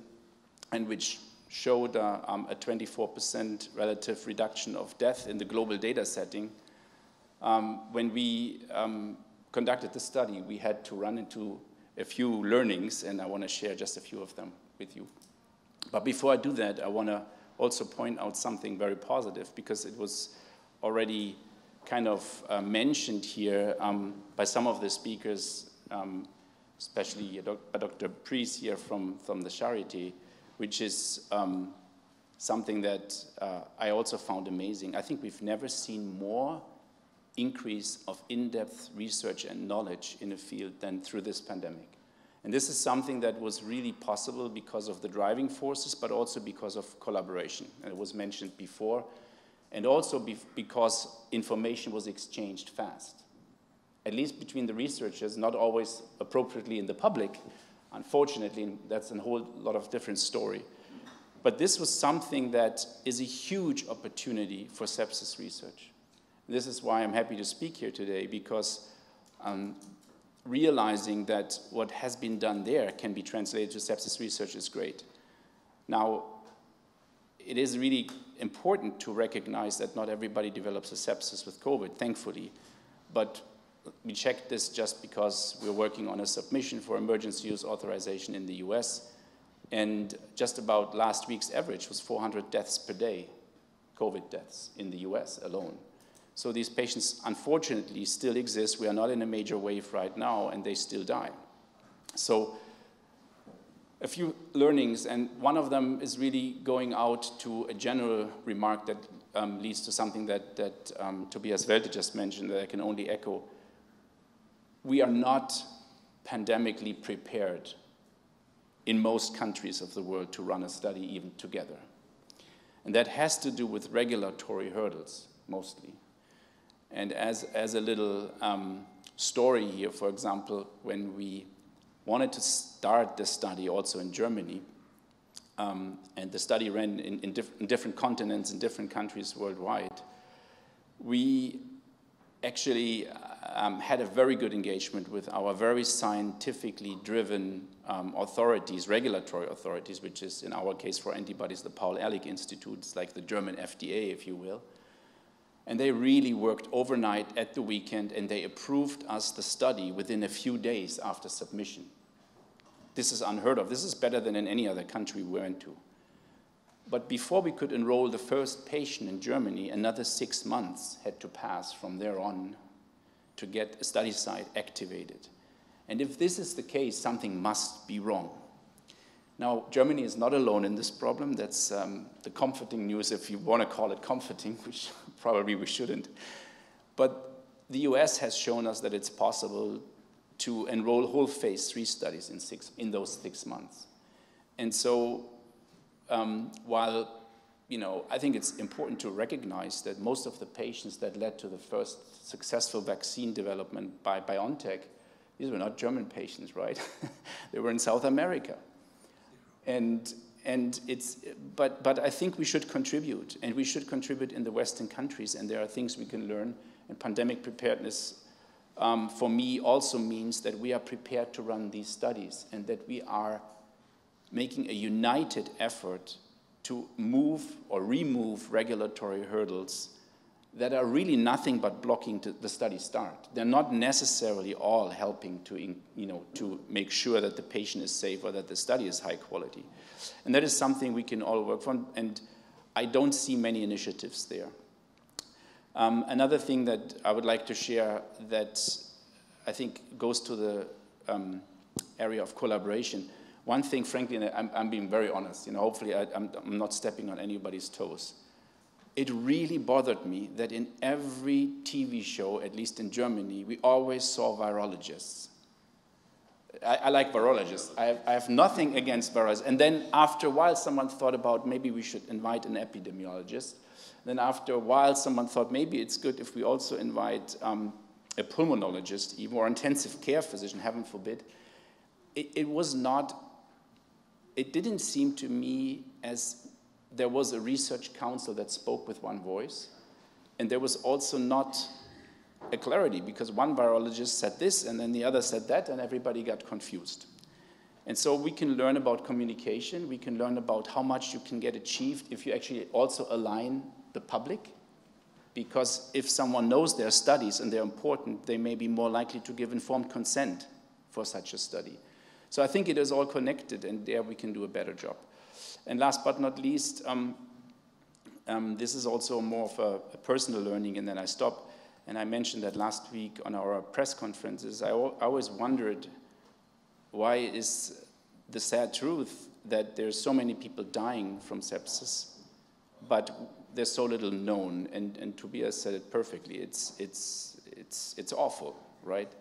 and which showed uh, um, a 24% relative reduction of death in the global data setting, um, when we um, conducted the study, we had to run into a few learnings, and I want to share just a few of them with you. But before I do that, I want to also point out something very positive because it was already kind of uh, mentioned here um, by some of the speakers, um, especially Dr. Pries here from, from the Charité, which is um, something that uh, I also found amazing. I think we've never seen more increase of in-depth research and knowledge in a field than through this pandemic. And this is something that was really possible because of the driving forces, but also because of collaboration. And it was mentioned before, and also be because information was exchanged fast. At least between the researchers, not always appropriately in the public. Unfortunately, that's a whole lot of different story. But this was something that is a huge opportunity for sepsis research. This is why I'm happy to speak here today, because um, realizing that what has been done there can be translated to sepsis research is great. Now, it is really important to recognize that not everybody develops a sepsis with COVID, thankfully. But we checked this just because we're working on a submission for emergency use authorization in the US. And just about last week's average was 400 deaths per day, COVID deaths in the US alone. So these patients, unfortunately, still exist. We are not in a major wave right now, and they still die. So a few learnings, and one of them is really going out to a general remark that um, leads to something that, that um, Tobias Welte just mentioned that I can only echo. We are not pandemically prepared in most countries of the world to run a study even together. And that has to do with regulatory hurdles, mostly. And as, as a little um, story here, for example, when we wanted to start the study also in Germany, um, and the study ran in, in, diff in, different continents, in different countries worldwide, we actually um, had a very good engagement with our very scientifically driven um, authorities, regulatory authorities, which is in our case for antibodies the Paul Ehrlich Institute, like the German FDA, if you will. And they really worked overnight at the weekend and they approved us the study within a few days after submission. This is unheard of. This is better than in any other country we went to. But before we could enroll the first patient in Germany, another six months had to pass from there on to get a study site activated. And if this is the case, something must be wrong. Now, Germany is not alone in this problem. That's um, the comforting news, if you want to call it comforting, which probably we shouldn't. But the US has shown us that it's possible to enroll whole phase three studies in, six, in those six months. And so um, while you know, I think it's important to recognize that most of the patients that led to the first successful vaccine development by BioNTech, these were not German patients, right? they were in South America. And, and it's, but, but I think we should contribute, and we should contribute in the Western countries, and there are things we can learn. And pandemic preparedness, um, for me, also means that we are prepared to run these studies, and that we are making a united effort to move or remove regulatory hurdles that are really nothing but blocking the study start. They're not necessarily all helping to, you know, to make sure that the patient is safe or that the study is high quality. And that is something we can all work on, and I don't see many initiatives there. Um, another thing that I would like to share that I think goes to the um, area of collaboration. One thing, frankly, and I'm, I'm being very honest, you know, hopefully I, I'm, I'm not stepping on anybody's toes it really bothered me that in every TV show, at least in Germany, we always saw virologists. I, I like virologists. I have, I have, nothing against virologists. And then after a while, someone thought about maybe we should invite an epidemiologist. Then after a while, someone thought maybe it's good if we also invite um, a pulmonologist, even or intensive care physician, heaven forbid. It, it was not, it didn't seem to me as there was a research council that spoke with one voice, and there was also not a clarity because one virologist said this and then the other said that, and everybody got confused. And so we can learn about communication, we can learn about how much you can get achieved if you actually also align the public. Because if someone knows their studies and they're important, they may be more likely to give informed consent for such a study. So I think it is all connected, and there we can do a better job. And last but not least, um, um, this is also more of a, a, personal learning, and then I stop. And I mentioned that last week on our press conferences. I, I always wondered why is the sad truth that there's so many people dying from sepsis, but there's so little known. And, and Tobias said it perfectly. It's, it's, it's, it's awful, right?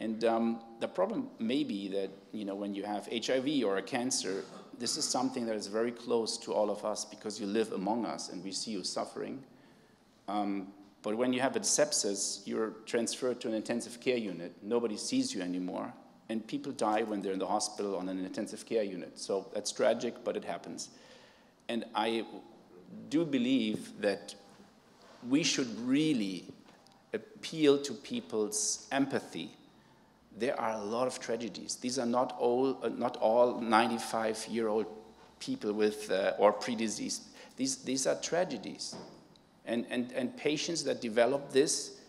And um, the problem may be that you know when you have HIV or a cancer, this is something that is very close to all of us because you live among us and we see you suffering. Um, but when you have a sepsis, you're transferred to an intensive care unit. Nobody sees you anymore. And people die when they're in the hospital on an intensive care unit. So that's tragic, but it happens. And I do believe that we should really appeal to people's empathy there are a lot of tragedies. These are not all, uh, not all 95-year-old people with uh, or pre-disease. These, these are tragedies. And, and, and patients that develop this,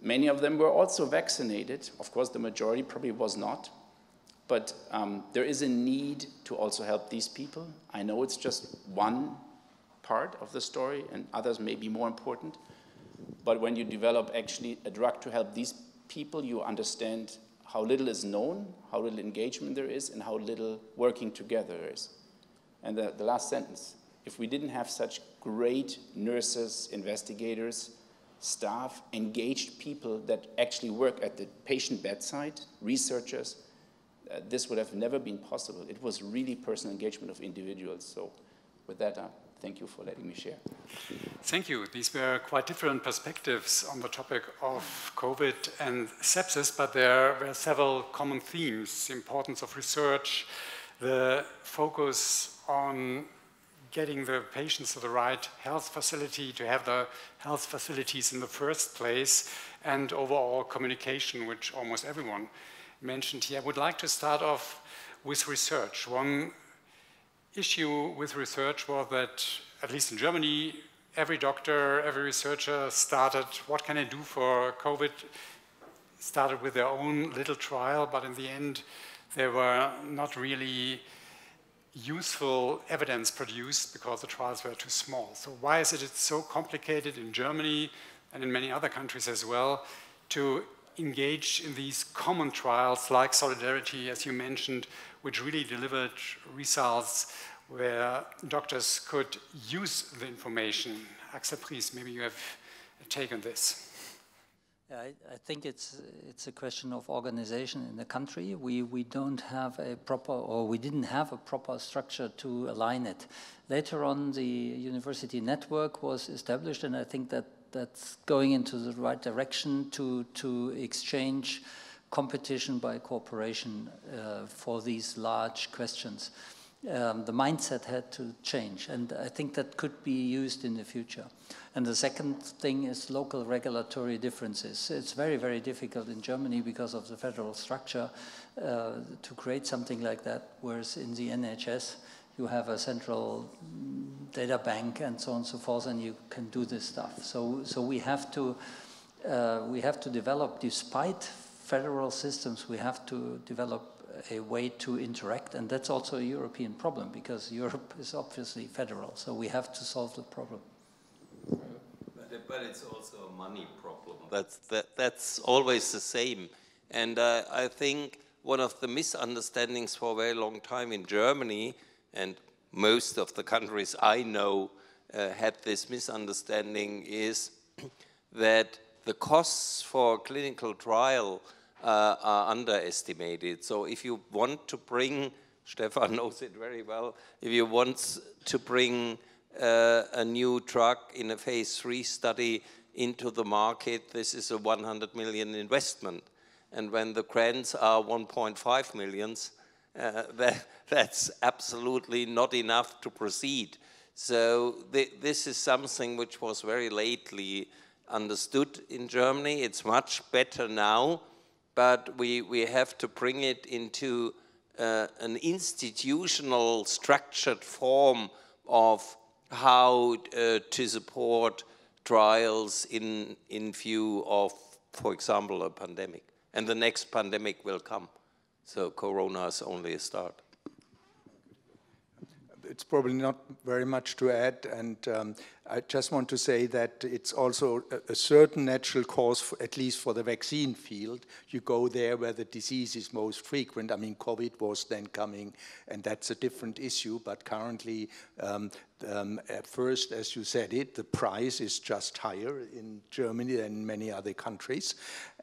many of them were also vaccinated. Of course, the majority probably was not. But um, there is a need to also help these people. I know it's just one part of the story, and others may be more important. But when you develop actually a drug to help these people, you understand how little is known, how little engagement there is, and how little working together there is. And the, the last sentence, if we didn't have such great nurses, investigators, staff, engaged people that actually work at the patient bedside, researchers, uh, this would have never been possible. It was really personal engagement of individuals. So with that, uh, Thank you for letting me share. Thank you. These were quite different perspectives on the topic of COVID and sepsis, but there were several common themes. The importance of research, the focus on getting the patients to the right health facility, to have the health facilities in the first place, and overall communication, which almost everyone mentioned here. I would like to start off with research. One issue with research was that, at least in Germany, every doctor, every researcher started, what can I do for COVID? Started with their own little trial, but in the end, there were not really useful evidence produced because the trials were too small. So why is it so complicated in Germany and in many other countries as well to engage in these common trials like Solidarity, as you mentioned, which really delivered results where doctors could use the information. Axel Pries, maybe you have a take on this. Yeah, I, I, think it's it's a question of organization in the country. We we don't have a proper, or we didn't have a proper structure to align it. Later on, the university network was established, and I think that that's going into the right direction to to exchange competition by cooperation uh, for these large questions. Um, the mindset had to change, and I think that could be used in the future. And the second thing is local regulatory differences. It's very, very difficult in Germany because of the federal structure uh, to create something like that, whereas in the NHS, you have a central data bank and so on and so forth, and you can do this stuff. So, so we have to uh, we have to develop, despite federal systems, we have to develop a way to interact, and that's also a European problem because Europe is obviously federal, so we have to solve the problem. But, but it's also a money problem. That's that, that's always the same, and uh, I think one of the misunderstandings for a very long time in Germany and most of the countries I know uh, had this misunderstanding is that the costs for clinical trial uh, are underestimated. So if you want to bring, Stefan knows it very well, if you want to bring uh, a new drug in a phase three study into the market, this is a 100 million investment. And when the grants are 1.5 millions, uh, that, that's absolutely not enough to proceed. So th this is something which was very lately understood in Germany. It's much better now, but we, we have to bring it into uh, an institutional structured form of how uh, to support trials in, in view of, for example, a pandemic. And the next pandemic will come. So Corona is only a start it's probably not very much to add, and um, I just want to say that it's also a, a certain natural cause, for, at least for the vaccine field. You go there where the disease is most frequent. I mean, COVID was then coming, and that's a different issue, but currently um, um, at first, as you said it, the price is just higher in Germany than many other countries.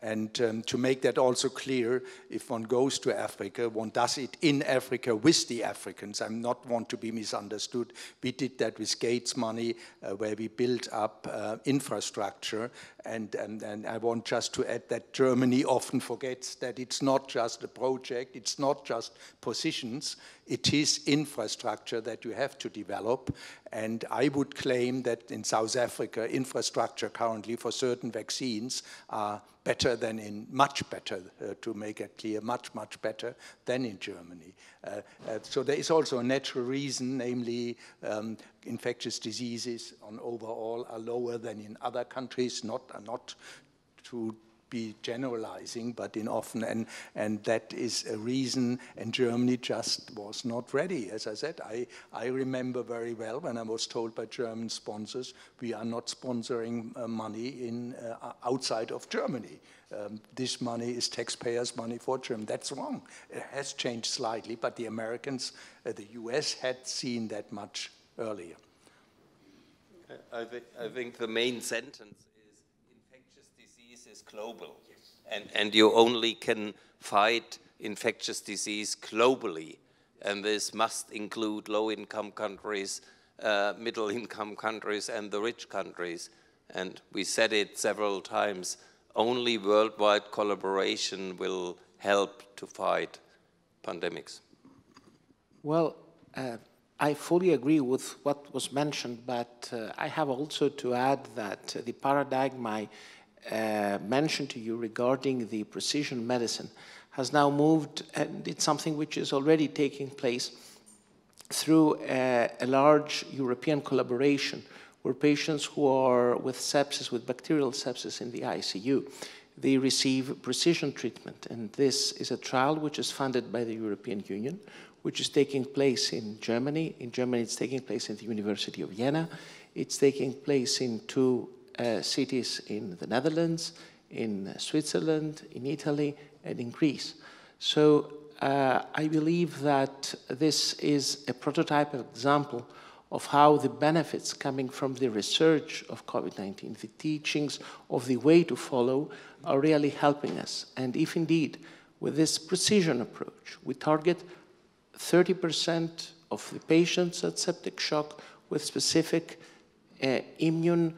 And um, to make that also clear, if one goes to Africa, one does it in Africa with the Africans. I'm not want to be misunderstood. We did that with Gates money, uh, where we built up uh, infrastructure. And, and, and I want just to add that Germany often forgets that it's not just a project, it's not just positions, it is infrastructure that you have to develop. And I would claim that in South Africa, infrastructure currently for certain vaccines are better than in, much better, uh, to make it clear, much, much better than in Germany. Uh, uh, so there is also a natural reason, namely um, infectious diseases on overall are lower than in other countries, not, not to be generalizing, but in often, and, and that is a reason, and Germany just was not ready. As I said, I, I remember very well when I was told by German sponsors, we are not sponsoring uh, money in, uh, outside of Germany. Um, this money is taxpayers' money for Germany. That's wrong. It has changed slightly, but the Americans, uh, the US had seen that much earlier. I, th I think the main sentence is global. Yes. And, and you only can fight infectious disease globally. And this must include low-income countries, uh, middle-income countries, and the rich countries. And we said it several times, only worldwide collaboration will help to fight pandemics. Well, uh, I fully agree with what was mentioned, but uh, I have also to add that the paradigm I uh, mentioned to you regarding the precision medicine has now moved, and it's something which is already taking place through a, a large European collaboration where patients who are with sepsis, with bacterial sepsis in the ICU, they receive precision treatment. And this is a trial which is funded by the European Union, which is taking place in Germany. In Germany, it's taking place in the University of Jena. It's taking place in two uh, cities in the Netherlands, in Switzerland, in Italy, and in Greece. So uh, I believe that this is a prototype example of how the benefits coming from the research of COVID-19, the teachings of the way to follow, are really helping us. And if indeed, with this precision approach, we target 30% of the patients at septic shock with specific uh, immune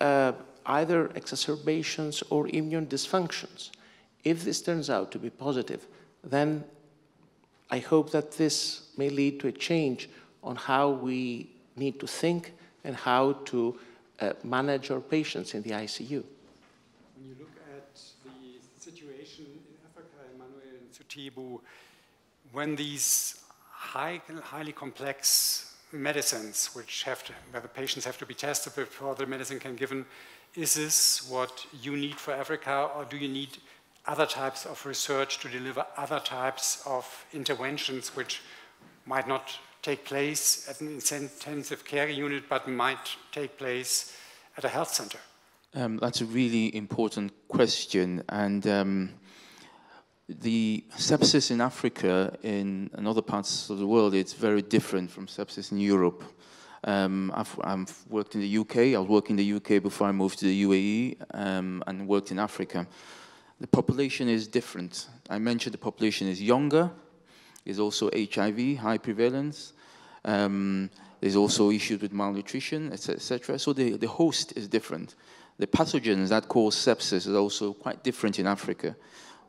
uh, either exacerbations or immune dysfunctions. If this turns out to be positive, then I hope that this may lead to a change on how we need to think and how to uh, manage our patients in the ICU. When you look at the situation in Africa, Emmanuel Nsutebu, when these high, highly complex medicines, which have to, where the patients have to be tested before the medicine can be given. Is this what you need for Africa, or do you need other types of research to deliver other types of interventions which might not take place at an intensive care unit, but might take place at a health center? Um, that's a really important question, and um, the sepsis in Africa in, in other parts of the world it's very different from sepsis in Europe. Um, I've, I've, worked in the UK. I was working in the UK before I moved to the UAE um, and worked in Africa. The population is different. I mentioned the population is younger. There's also HIV, high prevalence. Um, there's also issues with malnutrition, etc. So the, the host is different. The pathogens that cause sepsis is also quite different in Africa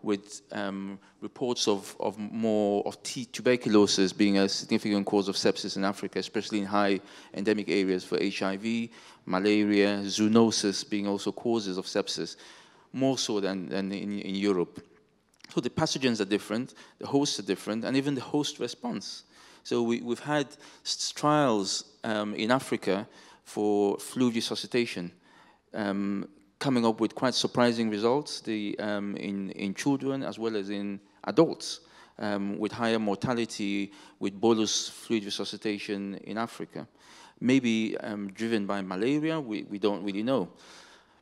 with um, reports of, of more of tuberculosis being a significant cause of sepsis in Africa, especially in high endemic areas for HIV, malaria, zoonosis being also causes of sepsis, more so than, than in, in Europe. So the pathogens are different, the hosts are different, and even the host response. So we, have had trials um, in Africa for fluid resuscitation. Um, coming up with quite surprising results the, um, in, in children as well as in adults um, with higher mortality with bolus fluid resuscitation in Africa. Maybe um, driven by malaria, we, we don't really know.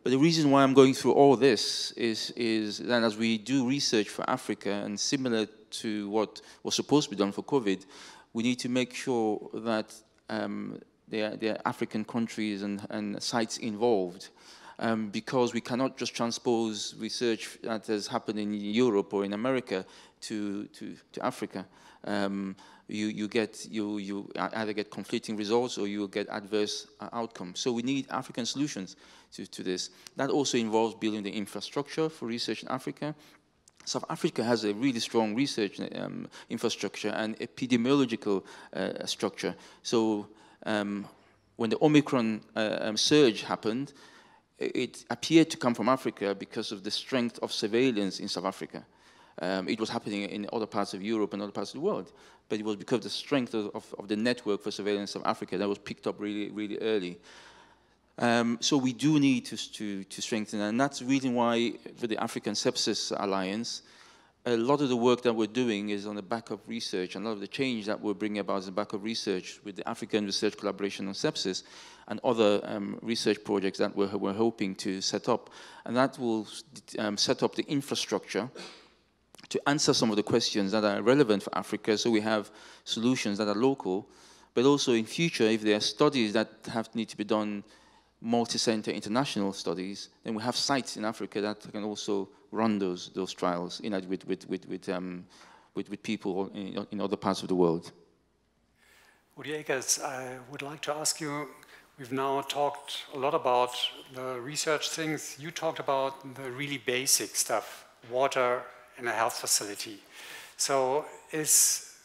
But the reason why I'm going through all this is, is that as we do research for Africa, and similar to what was supposed to be done for COVID, we need to make sure that um, there, are African countries and, and sites involved um, because we cannot just transpose research that has happened in Europe or in America to, to, to Africa. Um, you, you get you, you either get conflicting results or you get adverse uh, outcomes. So we need African solutions to, to this. That also involves building the infrastructure for research in Africa. South Africa has a really strong research um, infrastructure and epidemiological uh, structure. So um, when the Omicron uh, um, surge happened, it appeared to come from Africa because of the strength of surveillance in South Africa. Um, it was happening in other parts of Europe and other parts of the world, but it was because of the strength of, of, of the network for surveillance of Africa that was picked up really, really early. Um, so we do need to, to, to, strengthen, and that's the reason why for the African Sepsis Alliance, a lot of the work that we're doing is on the back of research, and a lot of the change that we're bringing about is on the back of research with the African Research Collaboration on Sepsis and other um, research projects that we're, we're, hoping to set up. And that will um, set up the infrastructure to answer some of the questions that are relevant for Africa, so we have solutions that are local, but also in future, if there are studies that have need to be done multi-center international studies, then we have sites in Africa that can also run those, those trials know, with, with, with, with, um, with, with people in, in, other parts of the world. Rudi I would like to ask you, we've now talked a lot about the research things. You talked about the really basic stuff, water in a health facility. So is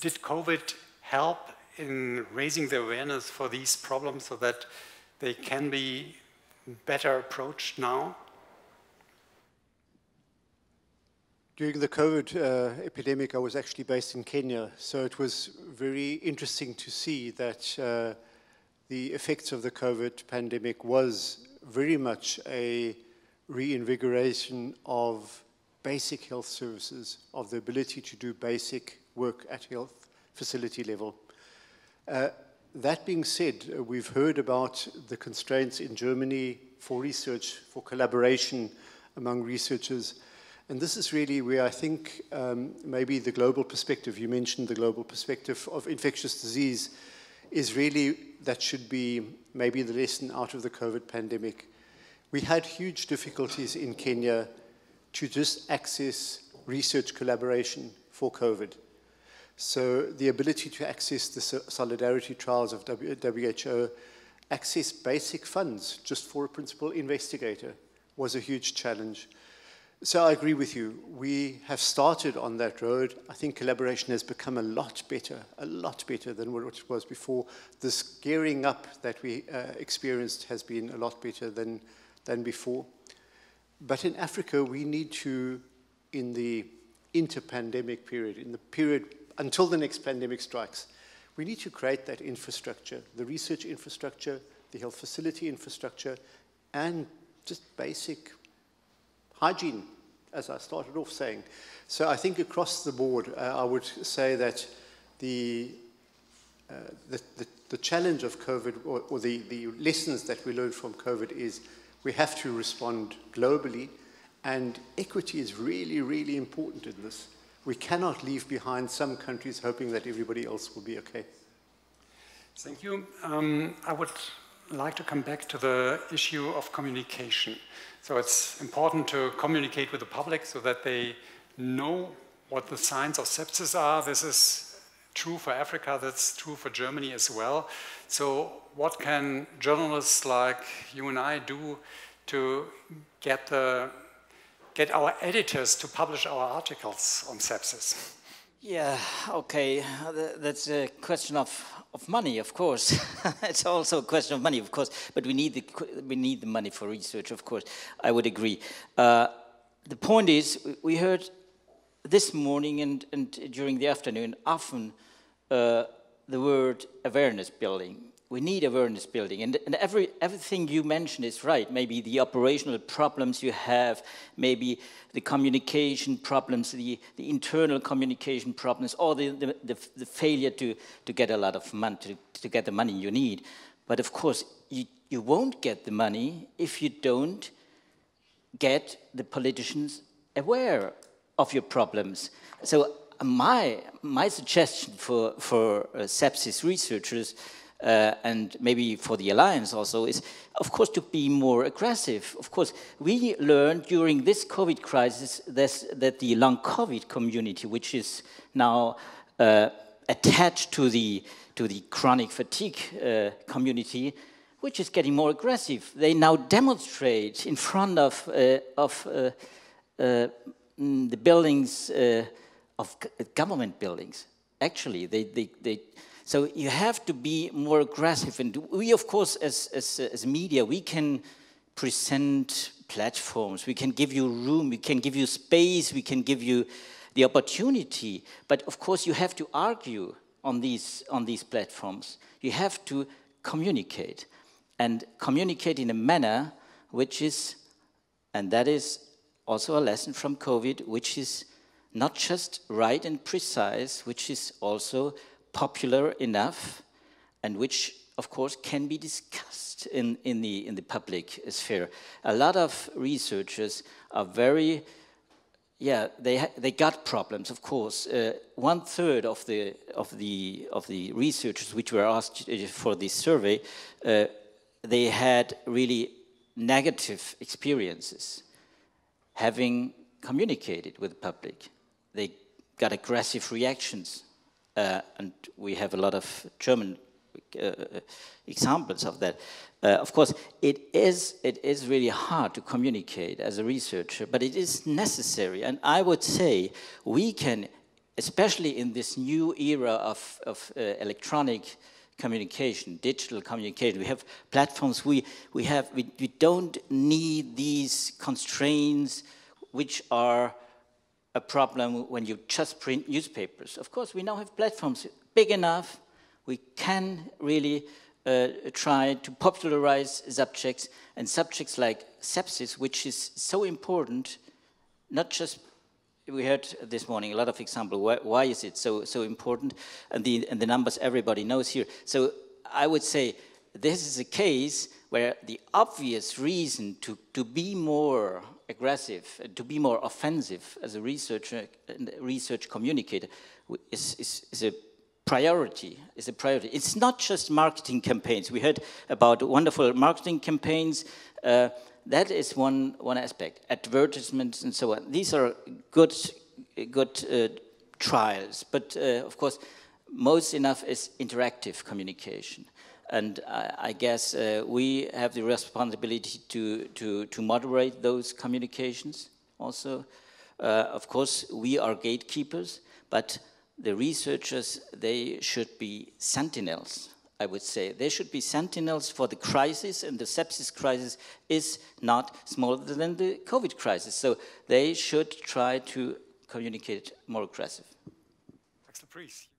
did COVID help in raising the awareness for these problems so that they can be better approached now? During the COVID uh, epidemic, I was actually based in Kenya, so it was very interesting to see that uh, the effects of the COVID pandemic was very much a reinvigoration of basic health services, of the ability to do basic work at health facility level. Uh, that being said, uh, we've heard about the constraints in Germany for research, for collaboration among researchers. And this is really where I think um, maybe the global perspective, you mentioned the global perspective of infectious disease, is really that should be maybe the lesson out of the COVID pandemic. We had huge difficulties in Kenya to just access research collaboration for COVID. So the ability to access the solidarity trials of WHO, access basic funds just for a principal investigator was a huge challenge. So I agree with you. We have started on that road. I think collaboration has become a lot better, a lot better than what it was before. The gearing up that we uh, experienced has been a lot better than, than before. But in Africa, we need to, in the inter-pandemic period, in the period until the next pandemic strikes. We need to create that infrastructure, the research infrastructure, the health facility infrastructure, and just basic hygiene, as I started off saying. So I think across the board, uh, I would say that the, uh, the, the, the, challenge of COVID, or, or the, the lessons that we learned from COVID is we have to respond globally, and equity is really, really important in this. We cannot leave behind some countries hoping that everybody else will be okay. Thank you. Um, I would like to come back to the issue of communication. So it's important to communicate with the public so that they know what the signs of sepsis are. This is true for Africa, that's true for Germany as well. So what can journalists like you and I do to get, the, get our editors to publish our articles on sepsis? Yeah, okay, that's a question of of money, of course. it's also a question of money, of course, but we need the, we need the money for research, of course. I would agree. Uh, the point is, we heard this morning and, and during the afternoon often uh, the word awareness building we need awareness building. And, and every, everything you mentioned is right. Maybe the operational problems you have, maybe the communication problems, the, the internal communication problems, or the, the, the, the failure to, to get a lot of money, to, to get the money you need. But of course, you, you won't get the money if you don't get the politicians aware of your problems. So my, my suggestion for, for uh, sepsis researchers uh, and maybe for the alliance also is, of course, to be more aggressive. Of course, we learned during this COVID crisis that the long COVID community, which is now uh, attached to the to the chronic fatigue uh, community, which is getting more aggressive. They now demonstrate in front of uh, of uh, uh, mm, the buildings of government buildings. Actually, they they they so you have to be more aggressive. And we, of course, as, as, as media, we can present platforms, we can give you room, we can give you space, we can give you the opportunity. But of course, you have to argue on these, on these platforms. You have to communicate and communicate in a manner which is, and that is also a lesson from COVID, which is not just right and precise, which is also popular enough and which of course can be discussed in, in, the, in the public sphere. A lot of researchers are very, yeah, they, they got problems, of course. Uh, one third of the, of, the, of the researchers which were asked uh, for this survey, uh, they had really negative experiences having communicated with the public. They got aggressive reactions uh, and we have a lot of German uh, examples of that. Uh, of course, it is, it is really hard to communicate as a researcher, but it is necessary. And I would say we can, especially in this new era of, of uh, electronic communication, digital communication, we have platforms, we, we, have, we, we don't need these constraints which are a problem when you just print newspapers. Of course, we now have platforms big enough. We can really uh, try to popularize subjects and subjects like sepsis, which is so important, not just we heard this morning a lot of examples. Why, why, is it so so important? And the and the numbers everybody knows here. So I would say this is a case where the obvious reason to to be more aggressive, to be more offensive as a researcher, research communicator is, is, is a priority, is a priority. It's not just marketing campaigns. We heard about wonderful marketing campaigns. Uh, that is one, one aspect. Advertisements and so on. These are good, good uh, trials. But uh, of course, most enough is interactive communication. And I, I guess uh, we have the responsibility to, to, to moderate those communications also. Uh, of course, we are gatekeepers, but the researchers, they should be sentinels, I would say. They should be sentinels for the crisis, and the sepsis crisis is not smaller than the COVID crisis. So they should try to communicate more aggressive. Axel Pries.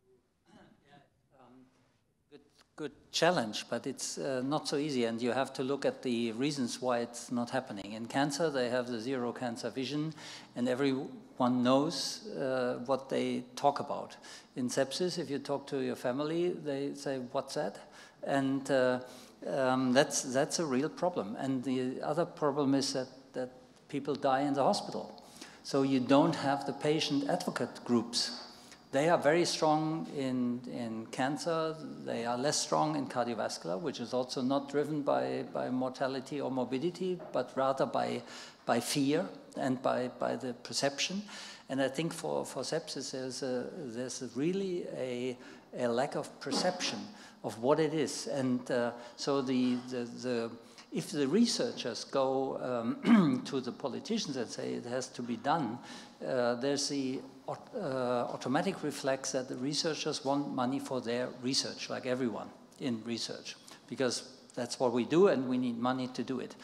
Good challenge, but it's uh, not so easy, and you have to look at the reasons why it's not happening. In cancer, they have the zero cancer vision, and everyone knows uh, what they talk about. In sepsis, if you talk to your family, they say, "What's that?" And uh, um, that's that's a real problem. And the other problem is that that people die in the hospital, so you don't have the patient advocate groups they are very strong in, in cancer. They are less strong in cardiovascular, which is also not driven by, by mortality or morbidity, but rather by, by fear and by, by the perception. And I think for, for sepsis, there's, a, there's a really a, a lack of perception of what it is. And uh, so the, the, the, if the researchers go um, to the politicians and say it has to be done, uh, there's the automatic reflex that the researchers want money for their research, like everyone in research, because that's what we do and we need money to do it.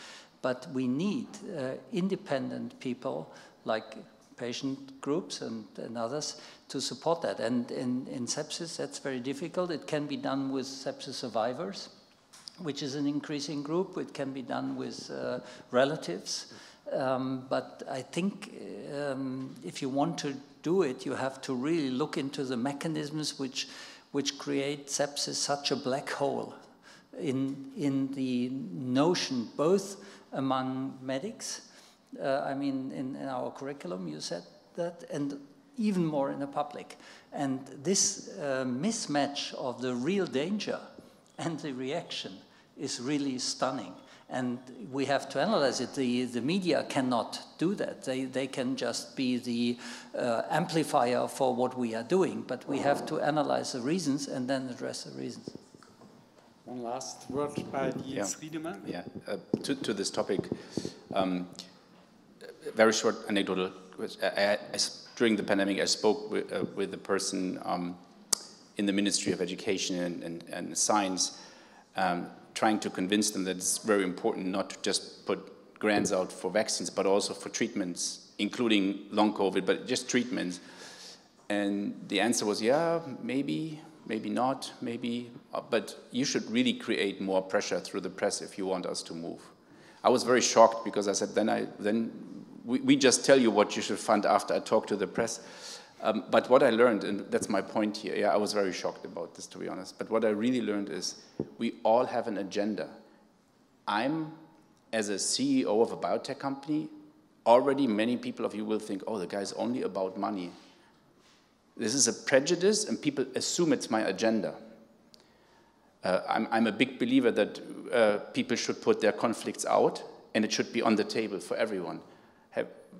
But we need uh, independent people like patient groups and, and, others to support that. And in, in sepsis, that's very difficult. It can be done with sepsis survivors, which is an increasing group. It can be done with uh, relatives. Um, but I think um, if you want to do it, you have to really look into the mechanisms which, which create sepsis such a black hole in, in the notion, both among medics, uh, I mean, in, in our curriculum, you said that, and even more in the public. And this uh, mismatch of the real danger and the reaction is really stunning. And we have to analyze it. The, the media cannot do that. They, they can just be the uh, amplifier for what we are doing, but we have to analyze the reasons and then address the reasons. One last word by Niels yeah. Riedemann. Yeah, uh, to, to this topic, um, very short anecdotal. I, I, during the pandemic, I spoke with, uh, with a person um, in the Ministry of Education and, and, and Science um, trying to convince them that it's very important not to just put grants out for vaccines, but also for treatments, including long COVID, but just treatments. And the answer was, yeah, maybe, maybe not, maybe, uh, but you should really create more pressure through the press if you want us to move. I was very shocked because I said, then I, then we, we just tell you what you should fund after I talk to the press. Um, but what I learned, and that's my point here, yeah, I was very shocked about this, to be honest. But what I really learned is we all have an agenda. I'm, as a CEO of a biotech company, already many people of you will think, oh, the guy's only about money. This is a prejudice, and people assume it's my agenda. Uh, I'm, I'm, a big believer that uh, people should put their conflicts out, and it should be on the table for everyone.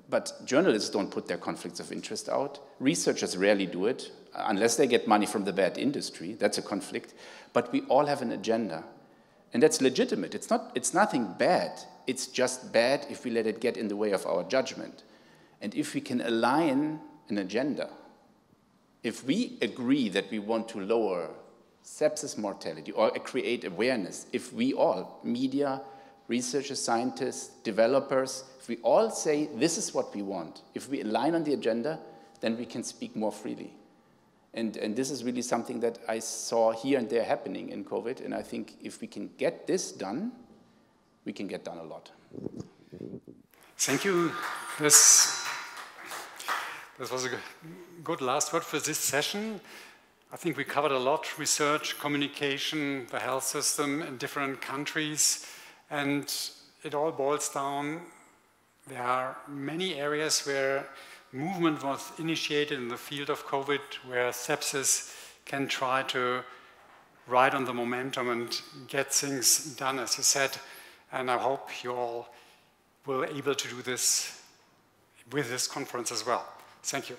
But journalists don't put their conflicts of interest out. Researchers rarely do it, uh, unless they get money from the bad industry. That's a conflict. But we all have an agenda. And that's legitimate. It's, not, it's nothing bad. It's just bad if we let it get in the way of our judgment. And if we can align an agenda, if we agree that we want to lower sepsis mortality or create awareness, if we all, media, researchers, scientists, developers, if we all say this is what we want, if we align on the agenda, then we can speak more freely. And, and this is really something that I saw here and there happening in COVID. And I think if we can get this done, we can get done a lot. Thank you. This, this was a good last word for this session. I think we covered a lot, research, communication, the health system in different countries, and it all boils down there are many areas where movement was initiated in the field of COVID, where sepsis can try to ride on the momentum and get things done, as you said. And I hope you all will able to do this with this conference as well. Thank you.